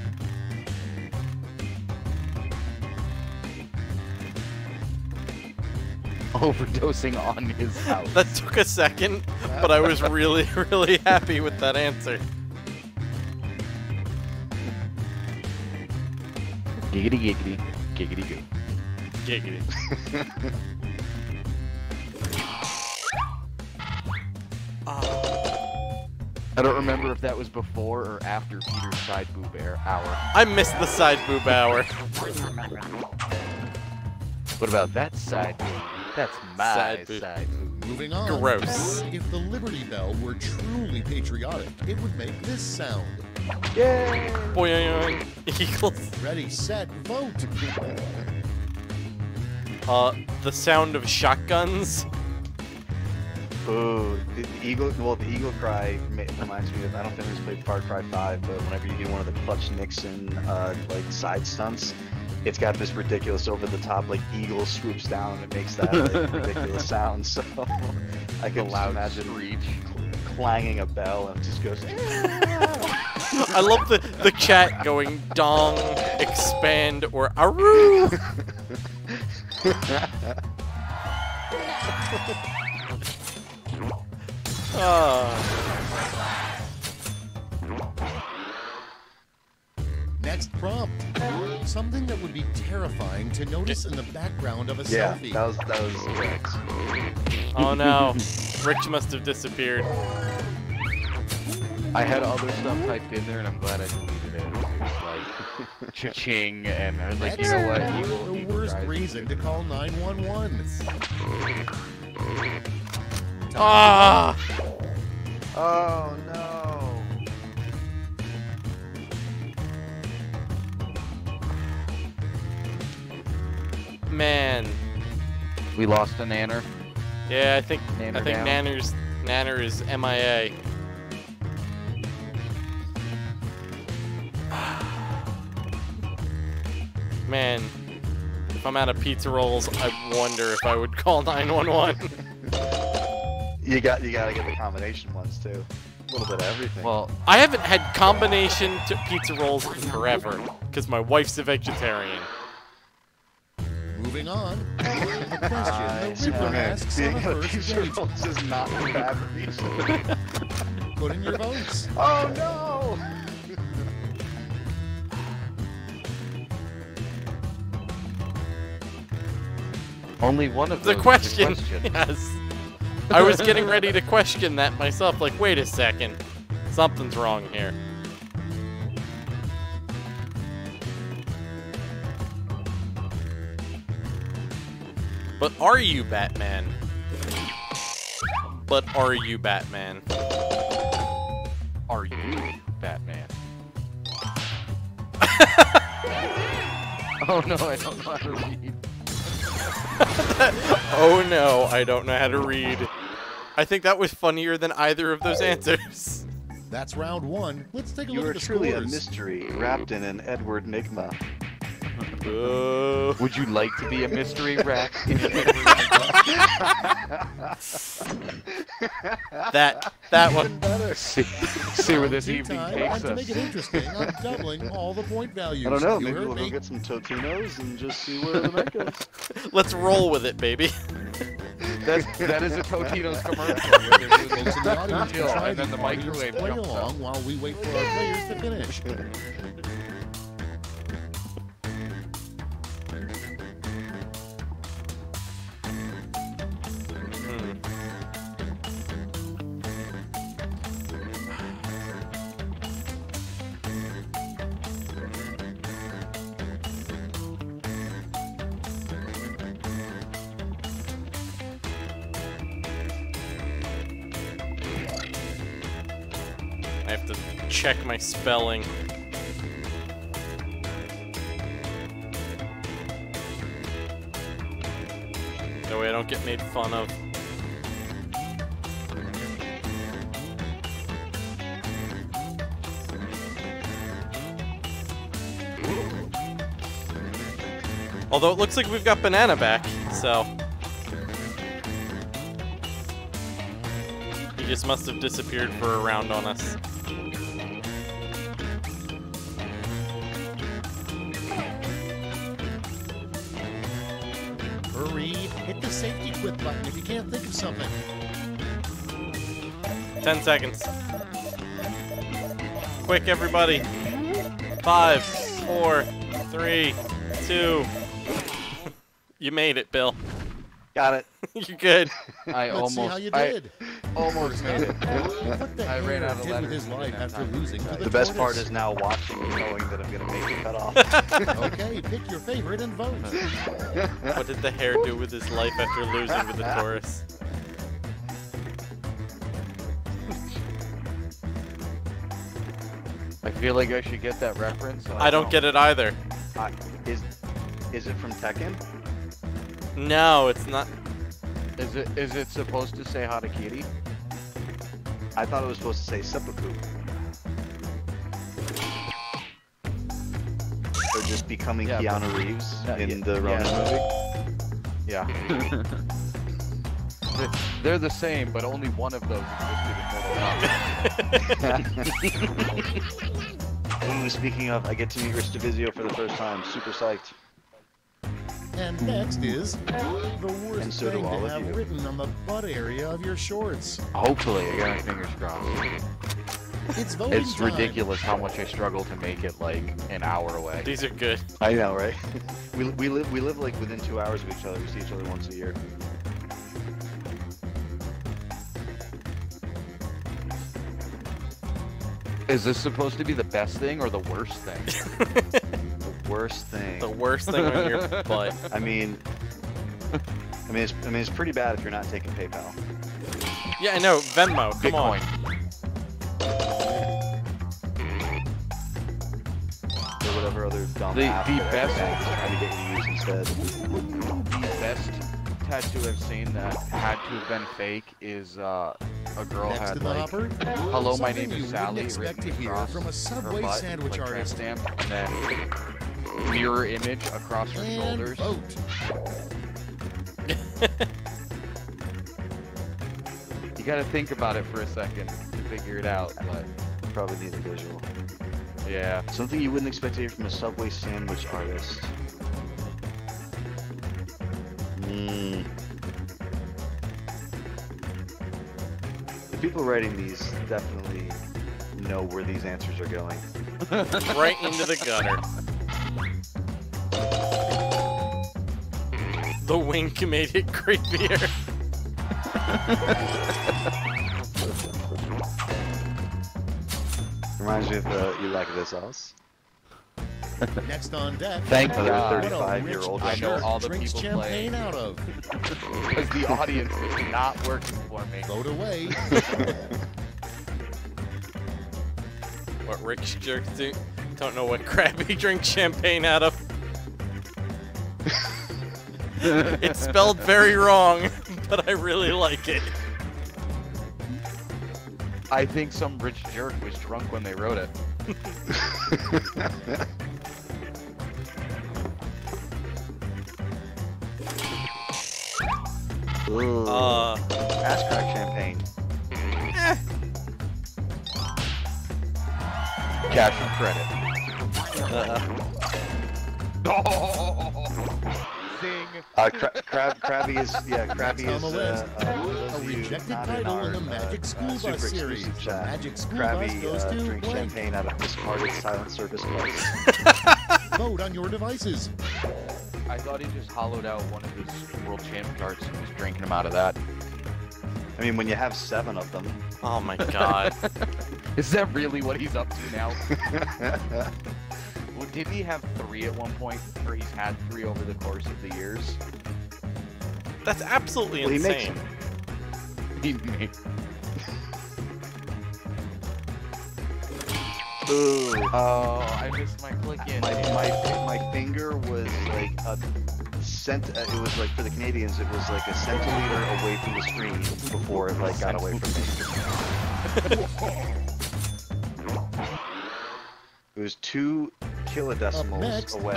Overdosing on his house. That took a second, but I was really, really happy with that answer. Giggity giggity. Giggity goo. Giggity. Ah. I don't remember if that was before or after Peter's side boob air hour. I missed the side boob hour. What about that side boob? That's my Side side, boob. boob. Moving on. Gross. If the Liberty Bell were truly patriotic, it would make this sound. Yay! Boing. Eagles. Ready, set, vote. Uh, the sound of shotguns. Ooh, the eagle. Well, the eagle cry reminds me of. I don't think we played Far Cry 5, but whenever you do one of the Clutch Nixon uh, like side stunts, it's got this ridiculous over the top like eagle swoops down and it makes that like, ridiculous sound. So I can just loud imagine screech. clanging a bell and it just goes. I love the the chat going dong, expand, or aru. Next prompt. Something that would be terrifying to notice in the background of a yeah, selfie. that was that was correct. oh no, Rich must have disappeared. I had other stuff typed in there, and I'm glad I deleted it. It was like cha-ching, and I was like, you know what? That's Eagle- the worst reason to call 911. Ah. Oh no. Man. We lost a nanner. Yeah, I think Nanner I think down. Nanner's Nanner is MIA. Man, if I'm out of pizza rolls, I wonder if I would call 911. You got you gotta get the combination ones too. A little bit of everything. Well, I haven't had combination to pizza rolls in forever because my wife's a vegetarian. Moving on. Uh, Superman being a a pizza date. rolls is not a bad reason. Put in your votes. oh no! only one of The those is a question, question. yes. I was getting ready to question that myself. Like, wait a second, something's wrong here. But are you Batman? But are you Batman? Are you Batman? oh no, I don't know how to read. oh no, I don't know how to read. I think that was funnier than either of those answers. That's round one. Let's take a You look are at the scores. You are truly a mystery wrapped in an Edward Nygma. Uh, Would you like to be a mystery rat? that that one. Even better. see, see where this Tea evening time, takes and to make it us. interesting, I'm doubling all the point values. I don't know. You Maybe we'll go get some Totinos and just see where the night goes. Let's roll with it, baby. That's, that is a Totino's commercial where they're doing this in the audience chill, can try and then the the microwave play jumps along while we wait for our players to finish. my spelling. That way I don't get made fun of. Although it looks like we've got Banana back, so. He just must have disappeared for a round on us. Something. 10 seconds. Quick, everybody. Five, four, three, two. you made it, Bill. Got it. You're good. I Let's almost, see how you I almost made it. what the I ran out of did with his life after losing the The best part is now watching and knowing that I'm gonna make it cut off. Okay, pick your favorite and vote. What did the hare do with his life after losing to the Taurus? Feel like I should get that reference. and I don't get it either. I, is is it from Tekken? No, it's not. Is it is it supposed to say Harakiri? I thought it was supposed to say seppuku. Or just becoming Yeah, but- Keanu Reeves Uh, in yeah, the Ronin yeah. movie. Yeah. They're- They're the same, but only one of those existed in Mortal Kombat. Ooh, speaking of, I get to meet Rich Divisio for the first time. Super psyched. And next is the worst And so do thing all to have you. written on the butt area of your shorts. Hopefully, I got my fingers crossed. It's voting It's time. ridiculous how much I struggle to make it like an hour away. These are good. I know, right? we, we live we live like within two hours of each other. We see each other once a year. Is this supposed to be the best thing or the worst thing? The worst thing. The worst thing on your butt. I mean, I mean, it's, I mean, it's pretty bad if you're not taking PayPal. Yeah, I know. Venmo. Come on. Or whatever other dumb The- app the best- bank is trying to get you to use instead. The best tattoo I've seen that had to have been fake is uh, a girl Next had in the like, hopper, "Hello, my name is Sally" expect written to hear across from a her Subway butt, sandwich like artist. stamp, and then mirror image across her And shoulders. vote. You gotta think about it for a second to figure it out, but Probably need a visual. yeah. Something you wouldn't expect to hear from a Subway sandwich artist. Mm. People writing these definitely know where these answers are going. right into the gutter. The wink made it creepier. Reminds me of uh, You Like This Sauce. Next on deck. Thank Another God. 35-year-old I know all the drinks people champagne playing. out of. Because the audience is not working for me. Vote away. What rich jerks do? Don't know what crap he drinks champagne out of. it's spelled very wrong, but I really like it. I think some rich jerk was drunk when they wrote it. Ooh. Uh, Ass crack champagne. Cash and credit. Uh, Zing. Uh, cra- crab, Krabby is yeah, Krabby is uh, uh, A rejected title our, in the uh, Magic School uh, Bus series. Magic School Bus goes uh, to drinks champagne out of discarded silent service cups. Vote on your devices. I thought he just hollowed out one of his world champ cards and was drinking him out of that. I mean, when you have seven of them. Oh my god. Is that really what he's up to now? Well, did he have three at one point, or he's had three over the course of the years? That's absolutely Well, he makes insane. He made Ooh. Oh, I missed my click in. My, my, my finger was like a cent. Uh, it was like for the Canadians, it was like a centiliter away from the screen before it like got away from me. It was two kilodecimals next, away,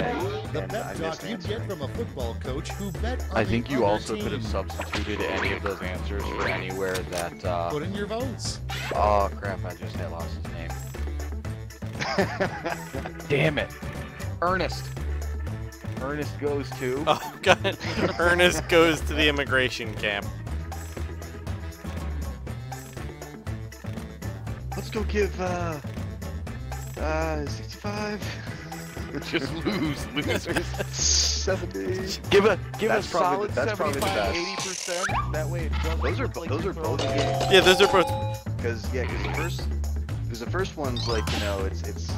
the and I missed talk you get from a football coach who bet on I the think you other also could have substituted any of those answers for anywhere that. Uh, Put in your votes. oh crap! I just had lost his name. Damn it, Ernest. Ernest goes to. Oh god. Ernest goes to the immigration camp. Let's go give uh uh 65, Just lose, losers. 70. Give a give That's a probably solid the- that's probably the 75, best. 80 percent. That way it doesn't Those are like those you're both throwing. Yeah, those are both. Because yeah, because the first, because the first one's like you know it's it's, it,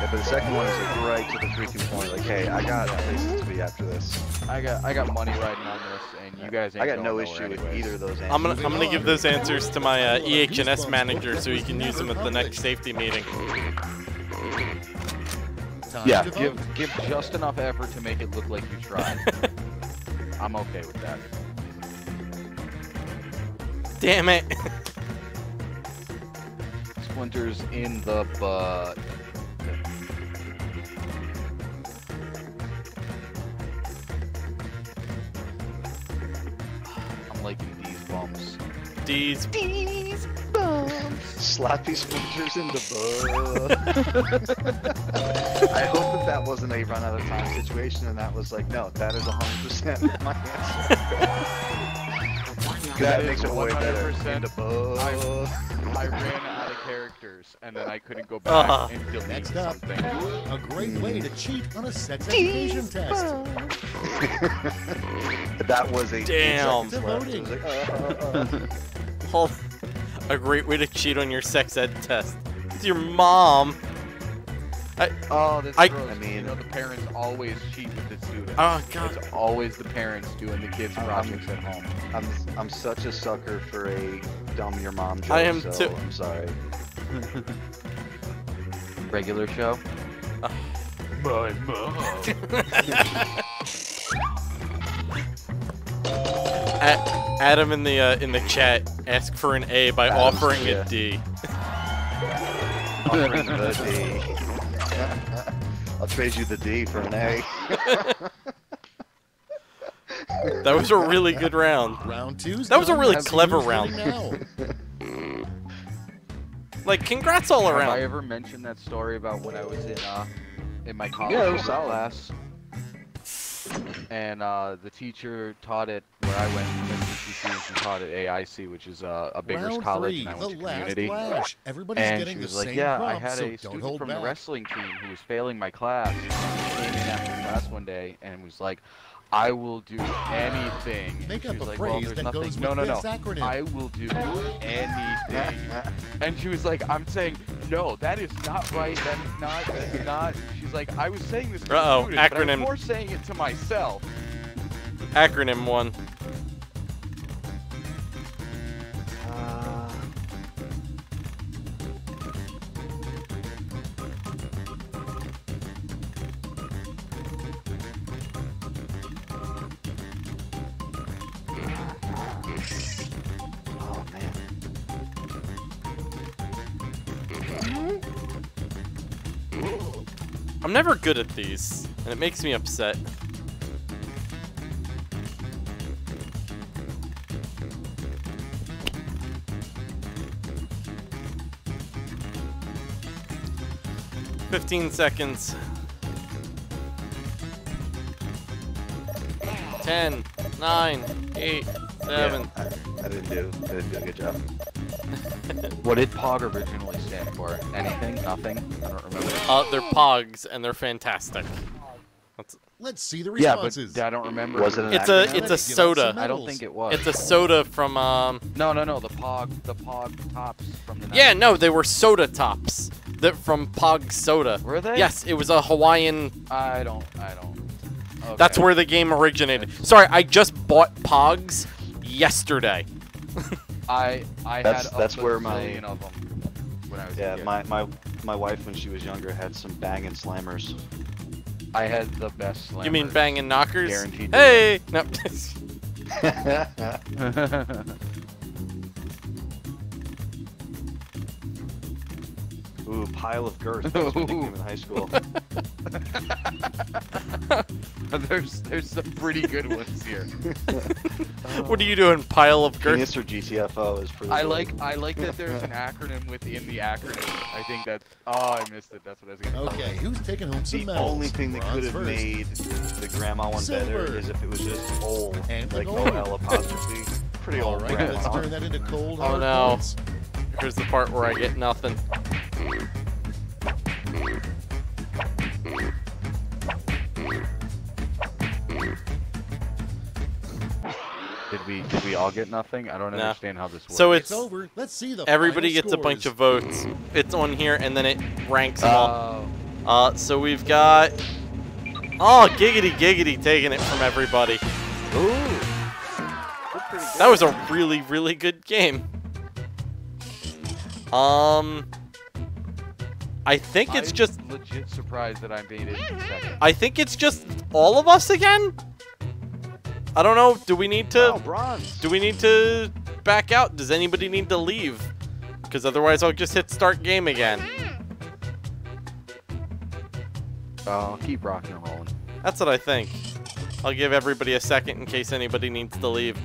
but the second one is like right to the freaking point. Like, hey, I got places to be after this. I got I got money riding on this, and you guys ain't I got no nowhere issue with either of those. Answers. I'm gonna answers. I'm gonna give those answers to my uh, EH&S manager so he can use them at the next safety meeting. Yeah, give give just enough effort to make it look like you tried. I'm okay with that. Damn it. Splinters in the butt. I'm liking these bumps. D's. Slappy splinters in the butt. I hope that that wasn't a run out of time situation, and that was like, no, that is 100% my answer. 'Cause that is makes it way better. 100% In the butt. I ran out of characters, and then I couldn't go back Ah. and delete Next up. something. A great way to cheat on a sex education test. that was a Damn. seconds left. It was like, uh, uh, uh. Hold. A great way to cheat on your sex ed test. It's your mom. Oh, that's I- gross. I mean- you know, the parents always cheat with the students. Oh god. It's always the parents doing the kids' projects at home. I'm I'm such a sucker for a dumb your mom joke. I am so too. I'm sorry. Regular show. My mom. A- Adam in the uh, in the chat asked for an A by Adam's- offering yeah. a D. Offering the D. I'll trade you the D for an A. That was a really good round. Round two. That was a really clever round. winning. Like, congrats all around. Have I around. ever mentioned that story about when I was in uh in my college Yeah, it was class? And uh, the teacher taught it where I went and she taught at AIC, which is uh, a bigger Round college, three, and I the went to community. lash. Everybody's And getting she the was like, same "Yeah, prompt, I had so a don't student from back. the wrestling team who was failing my class. He came in after class one day and was like, I will do anything." Make she up was a like, phrase there's that nothing. goes no, with no, no. this acronym. I will do anything. And she was like, I'm saying, no, that is not right. That is not, that is not. She's like, I was saying this to Uh-oh, students, but I was more saying it to myself. Acronym one. I'm never good at these, and it makes me upset. Fifteen seconds. 10, 9, 8, 7. Yeah, I, I didn't do. I didn't do a good job. What did POG originally stand for? Anything? Nothing? I don't remember. Uh, they're pogs and they're fantastic. Let's see the responses. Yeah, but. I don't remember. Was it an It's a it's a soda. I don't think it was. It's a soda from um. No, no, no. The POG, the POG tops from the. Yeah, no, they were soda tops. That from Pog Soda. Were they? Yes, it was a Hawaiian. I don't. I don't. Okay. That's where the game originated. Sorry, I just bought Pogs yesterday. I I That's- had a that's where my- bazillion of them when I was Yeah, my, my my wife when she was younger had some banging slammers. I had the best. Slammers. You mean banging knockers? Guaranteed Hey, no. Ooh, pile of girth. That was my nickname in high school. there's there's some pretty good ones here. what are you doing, pile of girth? Genius or GTFO is pretty I good. like I like that there's an acronym within the acronym. I think that. Oh, I missed it. That's what I was gonna. Okay, who's taking home some The medals? only thing that could have first. made the grandma one Silver. better is if it was just old, And like gold. OL apostrophe. Pretty All old right, grandma. let's turn that into cold Oh, hard no. points. Here's the part where I get nothing. Did we did we all get nothing? I don't No. understand how this works. So It's it's over. Let's see the everybody final gets a bunch of votes. It's on here, and then it ranks them all. Uh, Uh, so we've got. Oh, giggity giggity taking it from everybody. Ooh. That's pretty good. That was a really, really good game. Um, I think it's I'm just. legit surprised that I made it in second. I think it's just all of us again. I don't know. Do we need to? Oh, bronze. Do we need to back out? Does anybody need to leave? Because otherwise, I'll just hit start game again. Uh, keep rocking and rolling. That's what I think. I'll give everybody a second in case anybody needs to leave.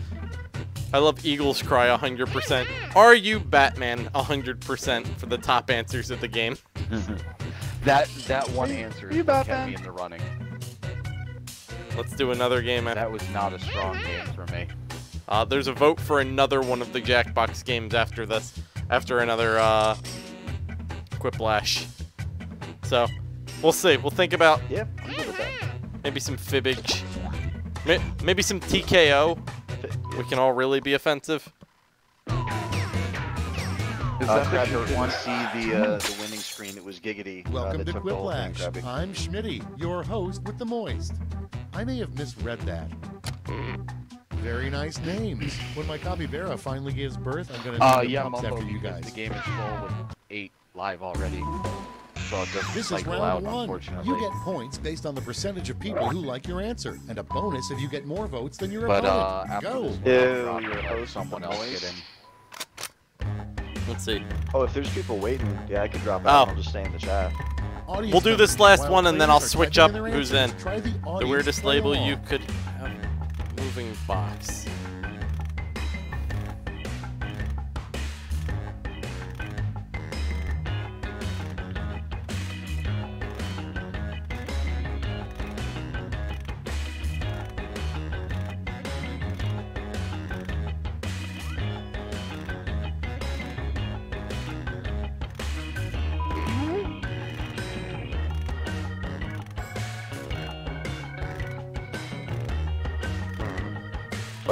I love Eagles Cry 100%. Are you Batman 100% for the top answers of the game? That that one answer you is what kept Batman? me in the running. Let's do another game. That was not a strong game for me. Uh, there's a vote for another one of the Jackbox games after this. After another uh, Quiplash. So, we'll see. We'll think about Yep, I'm good with that. maybe some fibbage. Maybe some TKO. We can all really be offensive. Is Uh, that the Krabby shirt didn't see the uh, the winning screen. It was Giggity. uh, Welcome that to took the whole thing, Quiplash. I'm Schmitty, your host with the moist. I may have misread that. Very nice names. When my capybara finally gives birth, I'm gonna Uh, name the yeah, pups after you guys. the game is full with eight live already. So it doesn't This is round out, one. unfortunately. You get points based on the percentage of people who like your answer, and a bonus if you get more votes than your but uh, opponent. after Go. this one, Ew, I'll drop you're it and let hosting someone the else noise. get in. Let's see. Oh, if there's people waiting, yeah, I could drop Oh. out. and I'll just stay in the chat. Audience We'll do this last one, and then I'll switch up who's in. Try the, The weirdest label along. you could have. Moving box.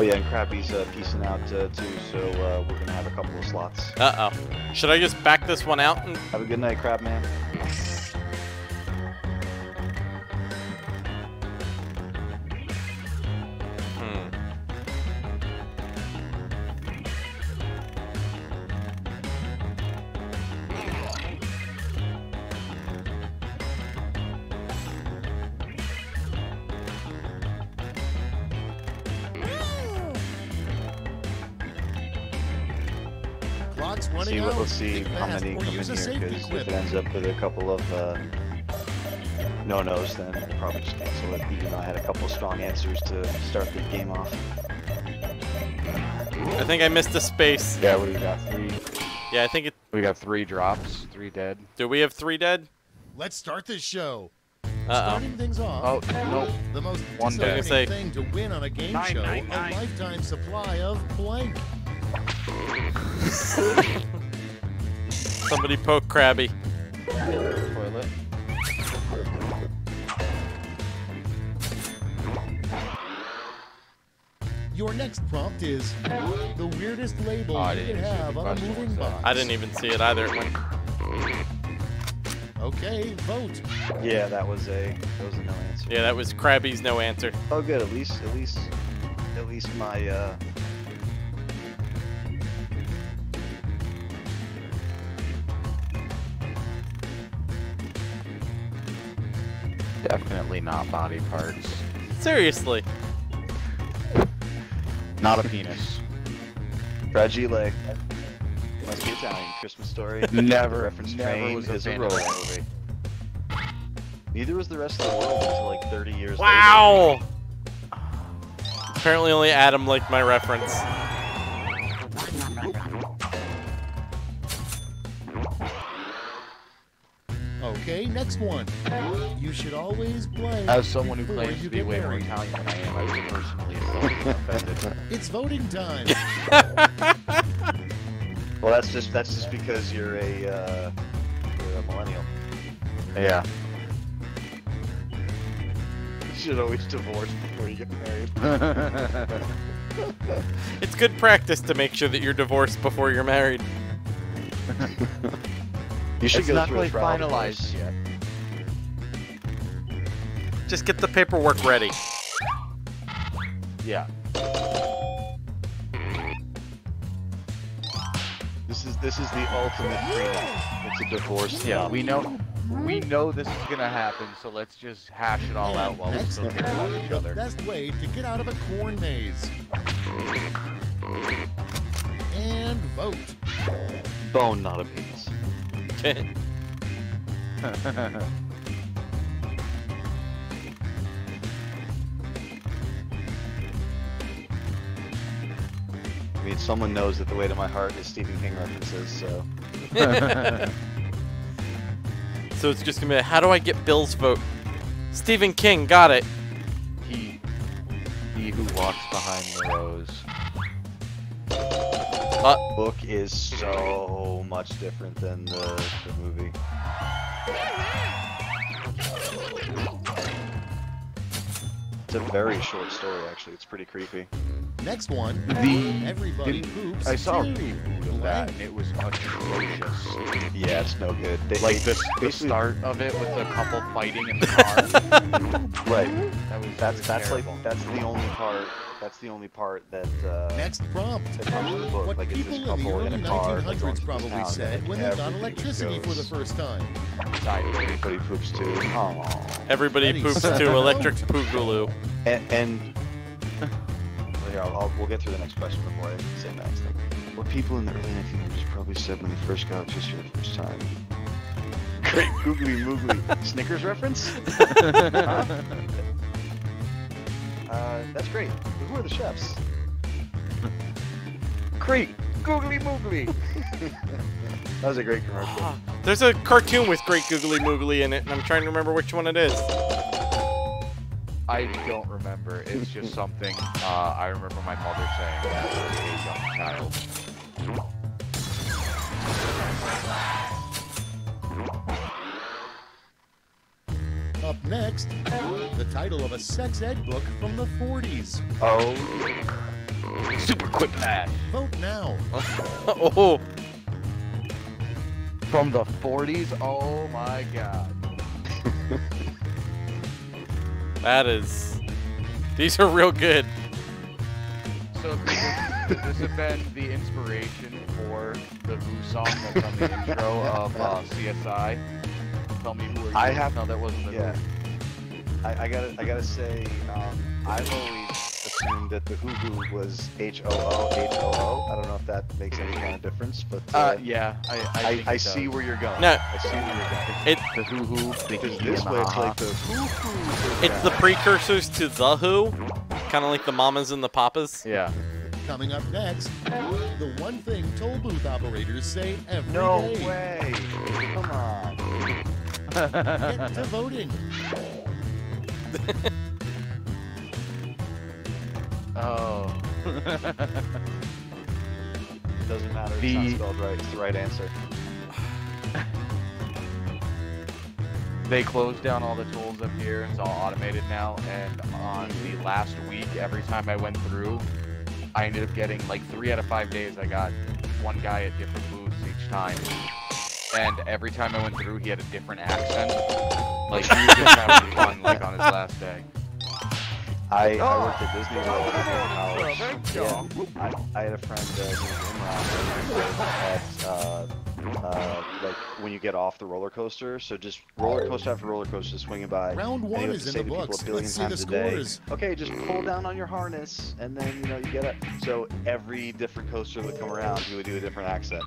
Oh yeah, and Krabby's uh, piecing out uh, too, so uh, we're gonna have a couple of slots. Uh oh. Should I just back this one out? And... Have a good night, Crab Man. Because if quip. it ends up with a couple of uh, no-nos, then we'll probably just cancel it. Even though I had a couple of strong answers to start the game off. I think I missed a space. Yeah, what do we got? Three. Yeah, I think it. We got three drops, three dead. Do we have three dead? Let's start this show. Uh-oh. Starting things off, Oh, no. the most One day. disappointing Say- thing to win on a game Nine, show, nine, a lifetime supply of blank. Somebody poke Krabby. Toilet. Your next prompt is the weirdest label Oh, I you didn't could have on a moving box. I didn't even see it either. Okay, vote. Yeah, that was a that was a no answer. Yeah, that was Krabby's no answer. Oh, good. At least, at least, at least my uh, Definitely not body parts. Seriously. Not a penis. fragile. Must be Italian. Christmas story. Never, reference never was a is a fan of road. movie. Neither was the rest of the world until like 30 years Wow. Apparently only Adam liked my reference. Okay, next one. You should always play. As someone who claims you to be way more. Italian than I am, I was personally offended. It's voting time. Well, that's just that's just because you're a uh, you're a millennial. yeah. You should always divorce before you get married. It's good practice to make sure that you're divorced before you're married. You should it's go not through quite finalized yet. Just get the paperwork ready. Yeah. This is this is the ultimate prenup. It's a divorce. Yeah, we know we know this is gonna happen, so let's just hash it all out while we Next, still care about each the other. best way to get out of a corn maze. And vote. bone, not a penis. Okay. I mean, someone knows that the way to my heart is Stephen King references. So So it's just gonna be how do I get Bill's vote? Stephen King, got it. he he who walks behind the rows. Book is so mm-hmm. much different than the, the movie. It's a very short story, actually. It's pretty creepy. Next one. The Everybody poops. I saw a reboot of that, and it was atrocious. Yeah, it's no good. They, Like they- the, the start of it with the couple fighting in the car. Right. That was That's was that's terrible. like that's the only part. That's the only part that uh, Next prompt. that comes the book. What like people in the early in car. 1900s probably said when they got everything electricity for the first time. Everybody poops too. Aww. Everybody poops set, to electric vote. poogaloo. And, and here, I'll, I'll, we'll get through the next question before I say the next thing. What people in the early 1900s probably said when they first got electricity for the first time. Great googly moogly. Snickers reference? Huh? Uh, that's great. But who are the chefs? Great, googly moogly. That was a great commercial. Ah, There's a cartoon with Great Googly Moogly in it, and I'm trying to remember which one it is. I don't remember. It's just something uh, I remember my mother saying as a young child. Up next, the title of a sex ed book from the 40s. Oh, Super quick match Vote now. oh, from the 40s. Oh my god. that is. These are real good. So this could this have been the inspiration for the Who song that's on the intro of uh, CSI? Tell me who are you? I have- No, that wasn't the yeah. I, I gotta, I gotta say, um, I've always assumed that the Hoo Hoo was H O O H O O. I don't know if that makes any kind of difference, but uh, Uh, yeah, I I, I, think I see does. where you're going. No. I see where you're going. It the Who Who, Because this way it's Ha like the Hoo Hoo. it's the precursors to the Who, kind of like the Mamas and the Papas. Yeah. Coming up next, the one thing toll booth operators say every day. No way. Come on. Get to voting. Oh. It doesn't matter. It's not spelled right. It's the right answer. they closed down all the tools up here. It's all automated now. And on the last week, every time I went through, I ended up getting like three out of five days. I got one guy at different booths each time. And every time I went through, he had a different accent. Like he was just having fun, like on his last day. I, Oh. I worked at Disney World in college. thank you. Yeah, I, I had a friend uh, who was Imran at uh, uh, like when you get off the roller coaster. So just roller coaster after roller coaster swinging by. Round one is in the books. a Let's see the times a day, scores. Okay, just pull down on your harness, and then you know you get it. So every different coaster that come around, he would do a different accent.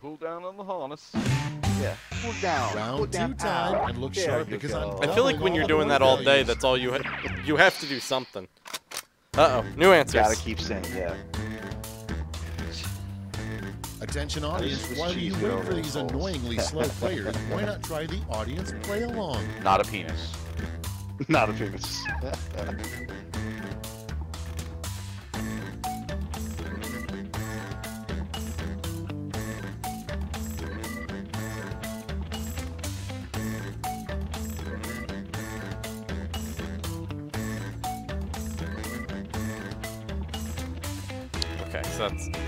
Pull down on the harness. Yeah, pull down. pull Round two down, time ow. and look There sharp because go. I'm I feel like when you're doing that all day, that's all you ha- you have to do something. Uh oh, new Gotta keep saying, yeah. Attention audience, Swiss while you cheese wait for these annoyingly slow players, why not try the audience play along? Not a penis. Not a penis. Okay,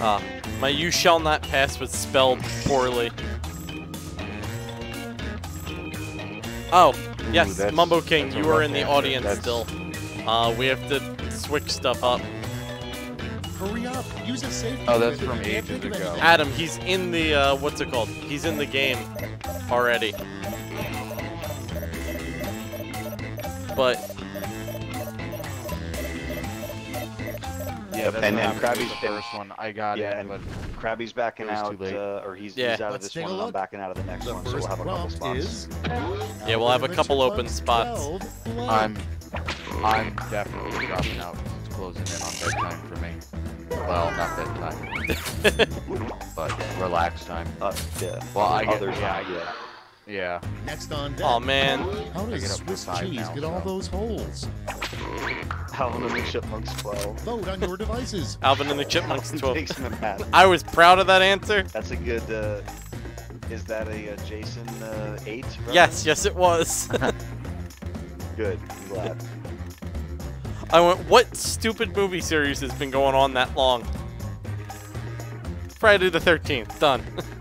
Ah, my "You shall not pass" was spelled poorly. Oh, yes, that's- Mumbo King, you are in the audience That's- still. Uh, we have to switch stuff up. Hurry up, use a safety. Oh, that's method. from You ages ago. Adam, he's in the uh, what's it called? He's in the game already. But Yeah, that's And- what and Krabby's the first one. I got Yeah, it, and but Krabby's backing It was too out, uh, or he's, Yeah. he's out of Let's this one, and I'm backing out of the next The one, so we'll have a couple prompt spots. is. Yeah, we'll have a couple open spots. I'm I'm definitely dropping out. It's closing in on bedtime for me. Well, not bedtime, but relax time. Uh, yeah. Well, I get Others, yeah, yeah. Get yeah. Next on deck. oh man, How does get up to Swiss cheese now, get all those holes? Alvin and the Chipmunks 12. Vote on your devices. Alvin and the Chipmunks 12. Jason and Matt. I was proud of that answer. That's a good. Uh, is that a, uh Jason uh, 8? Yes, yes, it was. Good. I'm glad. I went, what stupid movie series has been going on that long? Friday the 13th, done.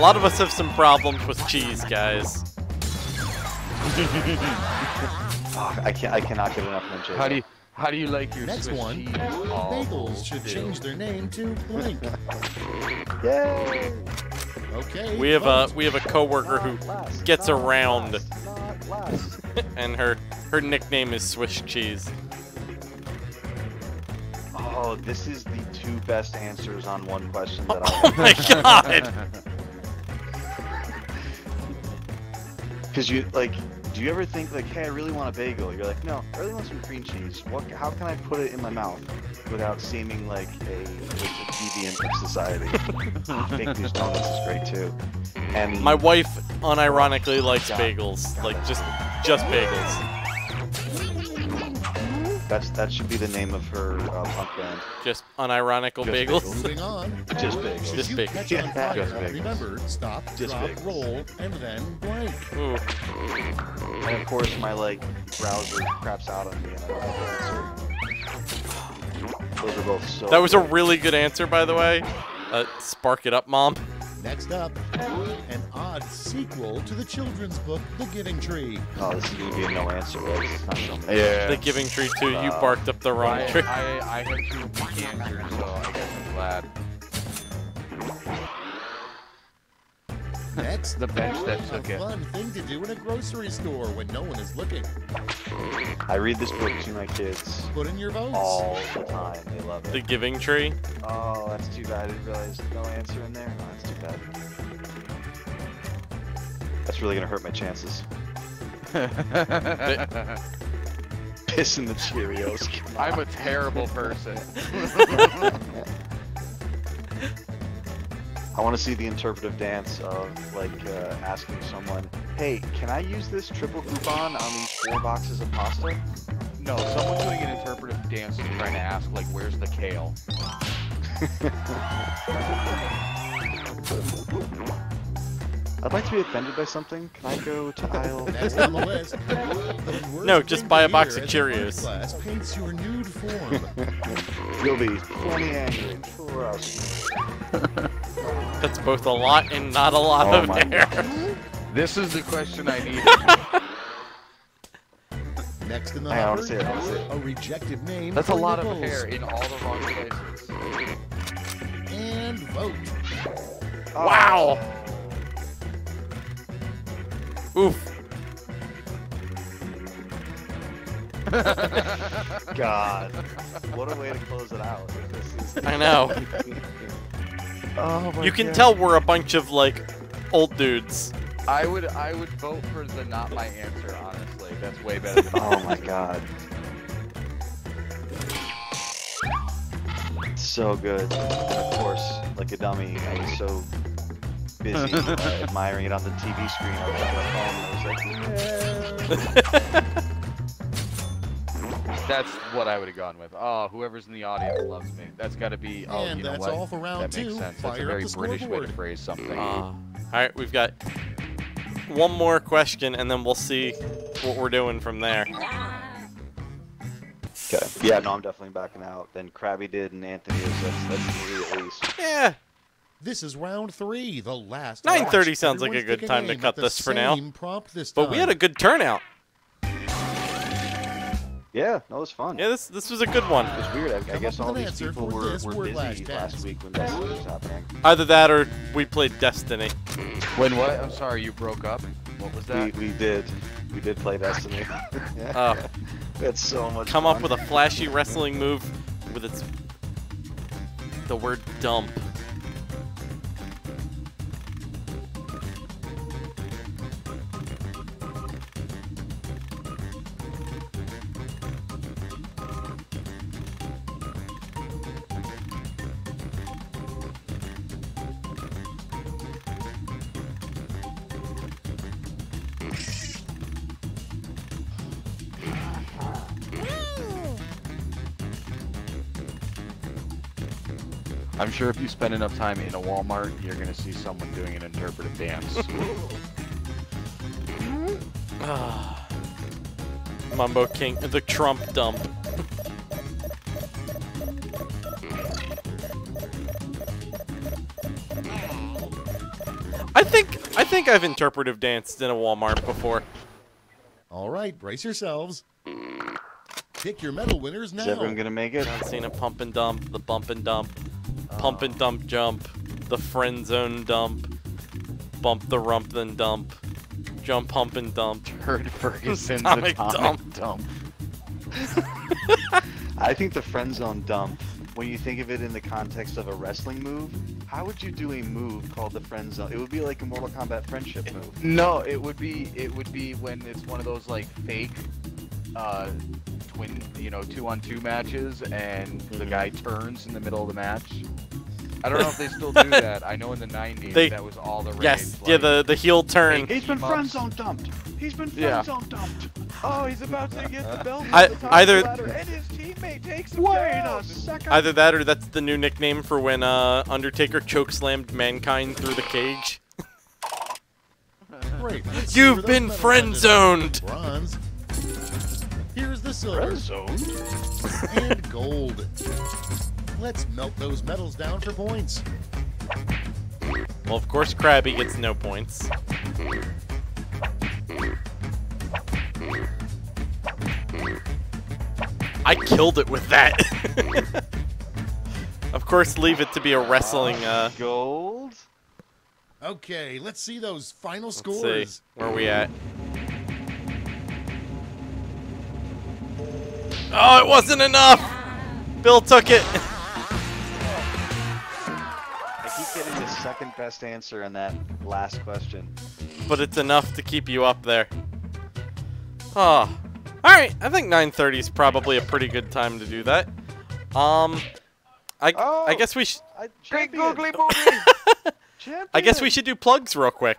A lot of us have some problems with cheese, guys. Fuck, I can't. I cannot get enough of Jason. How do you how do you like your Next Swiss one. cheese? Oh, Bagels should dude. change their name to blank. Yay! Okay. We have a vote. we have a coworker who Not gets not around. last, not last. and her her nickname is Swiss cheese. Oh, this is the two best answers on one question that I. Oh I. my god! Because you like, do you ever think like, hey, I really want a bagel? You're like, no, I really want some cream cheese. What? How can I put it in my mouth without seeming like a, like a deviant of society? Ah, Fake news donuts is great too. And My wife unironically likes God. bagels, like just just bagels, that's that should be the name of her uh, punk band. just unironical Just bagels. Moving on. Just bagels. Should Just you bagels. catch on Yeah, fire, just bagels. remember, stop, Just drop, bagels. roll, and then blank. Ooh, And of course, my like browser craps out on me, and I don't have the answer. Those are both so. that was a good. really good answer, by the way. Uh, spark it up, mom. Next up, an sequel to the children's book, The Giving Tree. Oh, this is gonna be a no answer, right? It's not showing me. Yeah. The Giving Tree 2, you Uh, barked up the wrong I, tree. I, I had two weak answers, so I guess I'm glad. Next, The bench that a took it. fun thing to do in a grocery store when no one is looking. I read this book to my kids Put in your votes. all the time. They love it. The. Giving Tree. Oh, that's too bad. I didn't realize no answer in there. Oh, that's too bad. That's really gonna hurt my chances. Piss in the Cheerios. I'm a terrible person. I want to see the interpretive dance of like uh, asking someone, "Hey, can I use this triple coupon on these four boxes of pasta?" No, someone's doing an interpretive dance and trying to ask, like, where's the kale? I'd like to be offended by something. Can I go to aisle? Next on the list, the No, just buy a box of as Cheerios. Class paints your nude form. You'll be plenty angry. For us. That's both a lot and not a lot Oh of my hair. This is the question I needed. Next in the Hang I wanna hopper, it, I wanna see it. a rejected name. That's a lot of nipples. hair in all the wrong places. And vote. Ah. Wow. Oof. God, what a way to close it out. I know. oh my You can God. tell we're a bunch of like old dudes. I would I would vote for the not my answer, honestly. That's way better than Oh my God. So good. And of course, like a dummy, I was so busy uh, admiring it on the TV screen. On my phone I was like, yeah. That's what I would have gone with. Oh, whoever's in the audience loves me. That's got to be. Oh, And you know that's what? all for round that makes two. sense. Fire That's a very the British way to phrase something. Uh, all right, we've got one more question, and then we'll see what we're doing from there. Okay. Yeah, no, I'm definitely backing out. Then Krabby did and Anthony is. That's, that's three at least. Yeah, This is round three, the last. 9:30 match. sounds like a good pick time to cut this for now. this but we had a good turnout. Yeah, no, it was fun. Yeah, this this was a good one. It was weird. I, I guess all these people were, this were busy last last week when Destiny was happening. Either that or we played Destiny. When what? I'm sorry, you broke up. What was that? we did. We did play Destiny. Uh, That's so much come fun. up with a flashy wrestling move with its the word dump. Sure if you spend enough time in a Walmart, you're gonna see someone doing an interpretive dance. Mumbo King, the Trump dump. I think I think I've interpretive danced in a Walmart before. All right, brace yourselves. Pick your medal winners now. Is everyone gonna make it? John Cena pump and dump, the bump and dump, pump and dump jump, the friend zone dump, bump the rump then dump, jump pump and dump. Heard Ferguson's Atomic atomic dump. I think the friend zone dump. When you think of it in the context of a wrestling move, how would you do a move called the friend zone? It would be like a Mortal Kombat friendship move. No, it would be it would be when it's one of those like fake uh twin you know two on two matches and the guy turns in the middle of the match. I don't know if they still do that. I know in the 90s They- that was all the rage. Yes, yeah, the the heel turn. He's been friend ups. zone dumped. He's been friend Yeah. zone dumped. Oh, he's about to get the belt I- the top either- of the and his teammate takes him Wait down. a second. Either that or that's the new nickname for when uh, Undertaker chokeslammed Mankind through the cage. Great. You've been friend zoned. Bronze. Here's the silver zone. and gold. Let's melt those medals down for points. Well, of course, Krabby gets no points. I killed it with that. of course, leave it to be a wrestling. Uh, Gold. Okay, let's see those final let's scores. see where are we at. Oh, it wasn't enough. Bill took it. I keep getting the second best answer in that last question. but it's enough to keep you up there. Oh. Alright, I think 9.30 is probably a pretty good time to do that. Um, I, I Oh. guess we should... I, Great champion. googly movie. I guess we should do plugs real quick.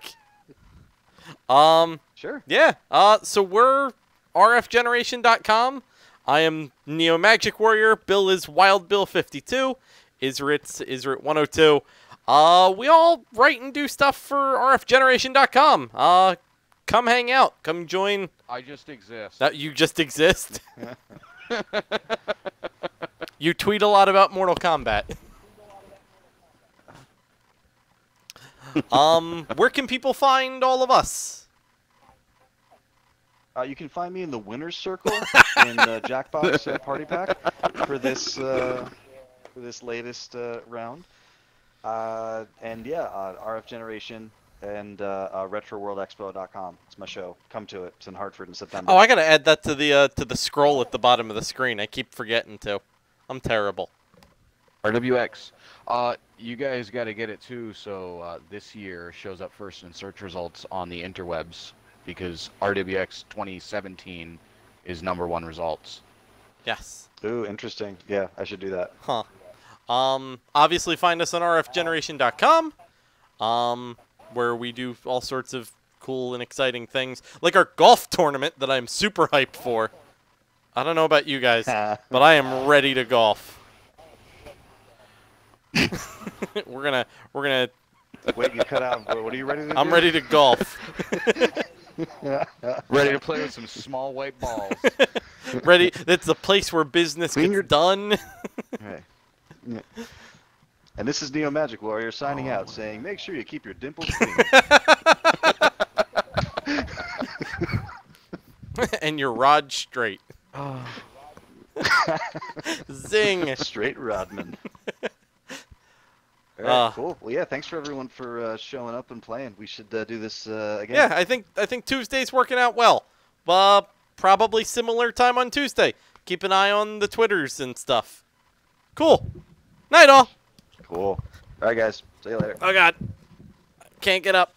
Um, Sure. yeah. Uh, so we're rfgeneration.com. I am Neo Magic Warrior. Bill is Wild Bill 52. Isrit's Isrit 102. Uh, we all write and do stuff for rfgeneration.com. Uh, come hang out. Come join I just exist. That you just exist. you tweet a lot about Mortal Kombat. um, where can people find all of us? Uh, you can find me in the winner's circle in the Jackbox uh, Party Pack for this uh, for this latest uh, round. Uh, and yeah, uh, RF Generation and uh, uh, RetroWorldExpo.com. It's my show. Come to it. It's in Hartford in September. Oh, I gotta add that to the uh, to the scroll at the bottom of the screen. I keep forgetting to. I'm terrible. RWX. Uh, you guys got to get it too. So uh, this year shows up first in search results on the interwebs because RWX 2017 is number one results. Yes. Ooh, interesting. Yeah, I should do that. Huh. Um, obviously find us on rfgeneration.com, um, where we do all sorts of cool and exciting things, like our golf tournament that I'm super hyped for. I don't know about you guys, but I am ready to golf. we're gonna, we're gonna. Wait, you cut out. What what are you ready to? I'm ready to golf. Ready to play with some small white balls. ready. That's the place where business Clean gets your- done. Right. Yeah. And this is Neo Magic Warrior signing oh out, saying, make sure you keep your dimples clean. and your rod straight. Ah. Zing. Straight Rodman. All right, Ah. cool. Well, yeah, thanks for everyone for uh, showing up and playing. We should uh, do this uh, again. Yeah, I think I think Tuesday's working out well. Uh, probably similar time on Tuesday. Keep an eye on the Twitters and stuff. Cool. Night all. Cool. All right, guys. See you later. Oh God. Can't get up.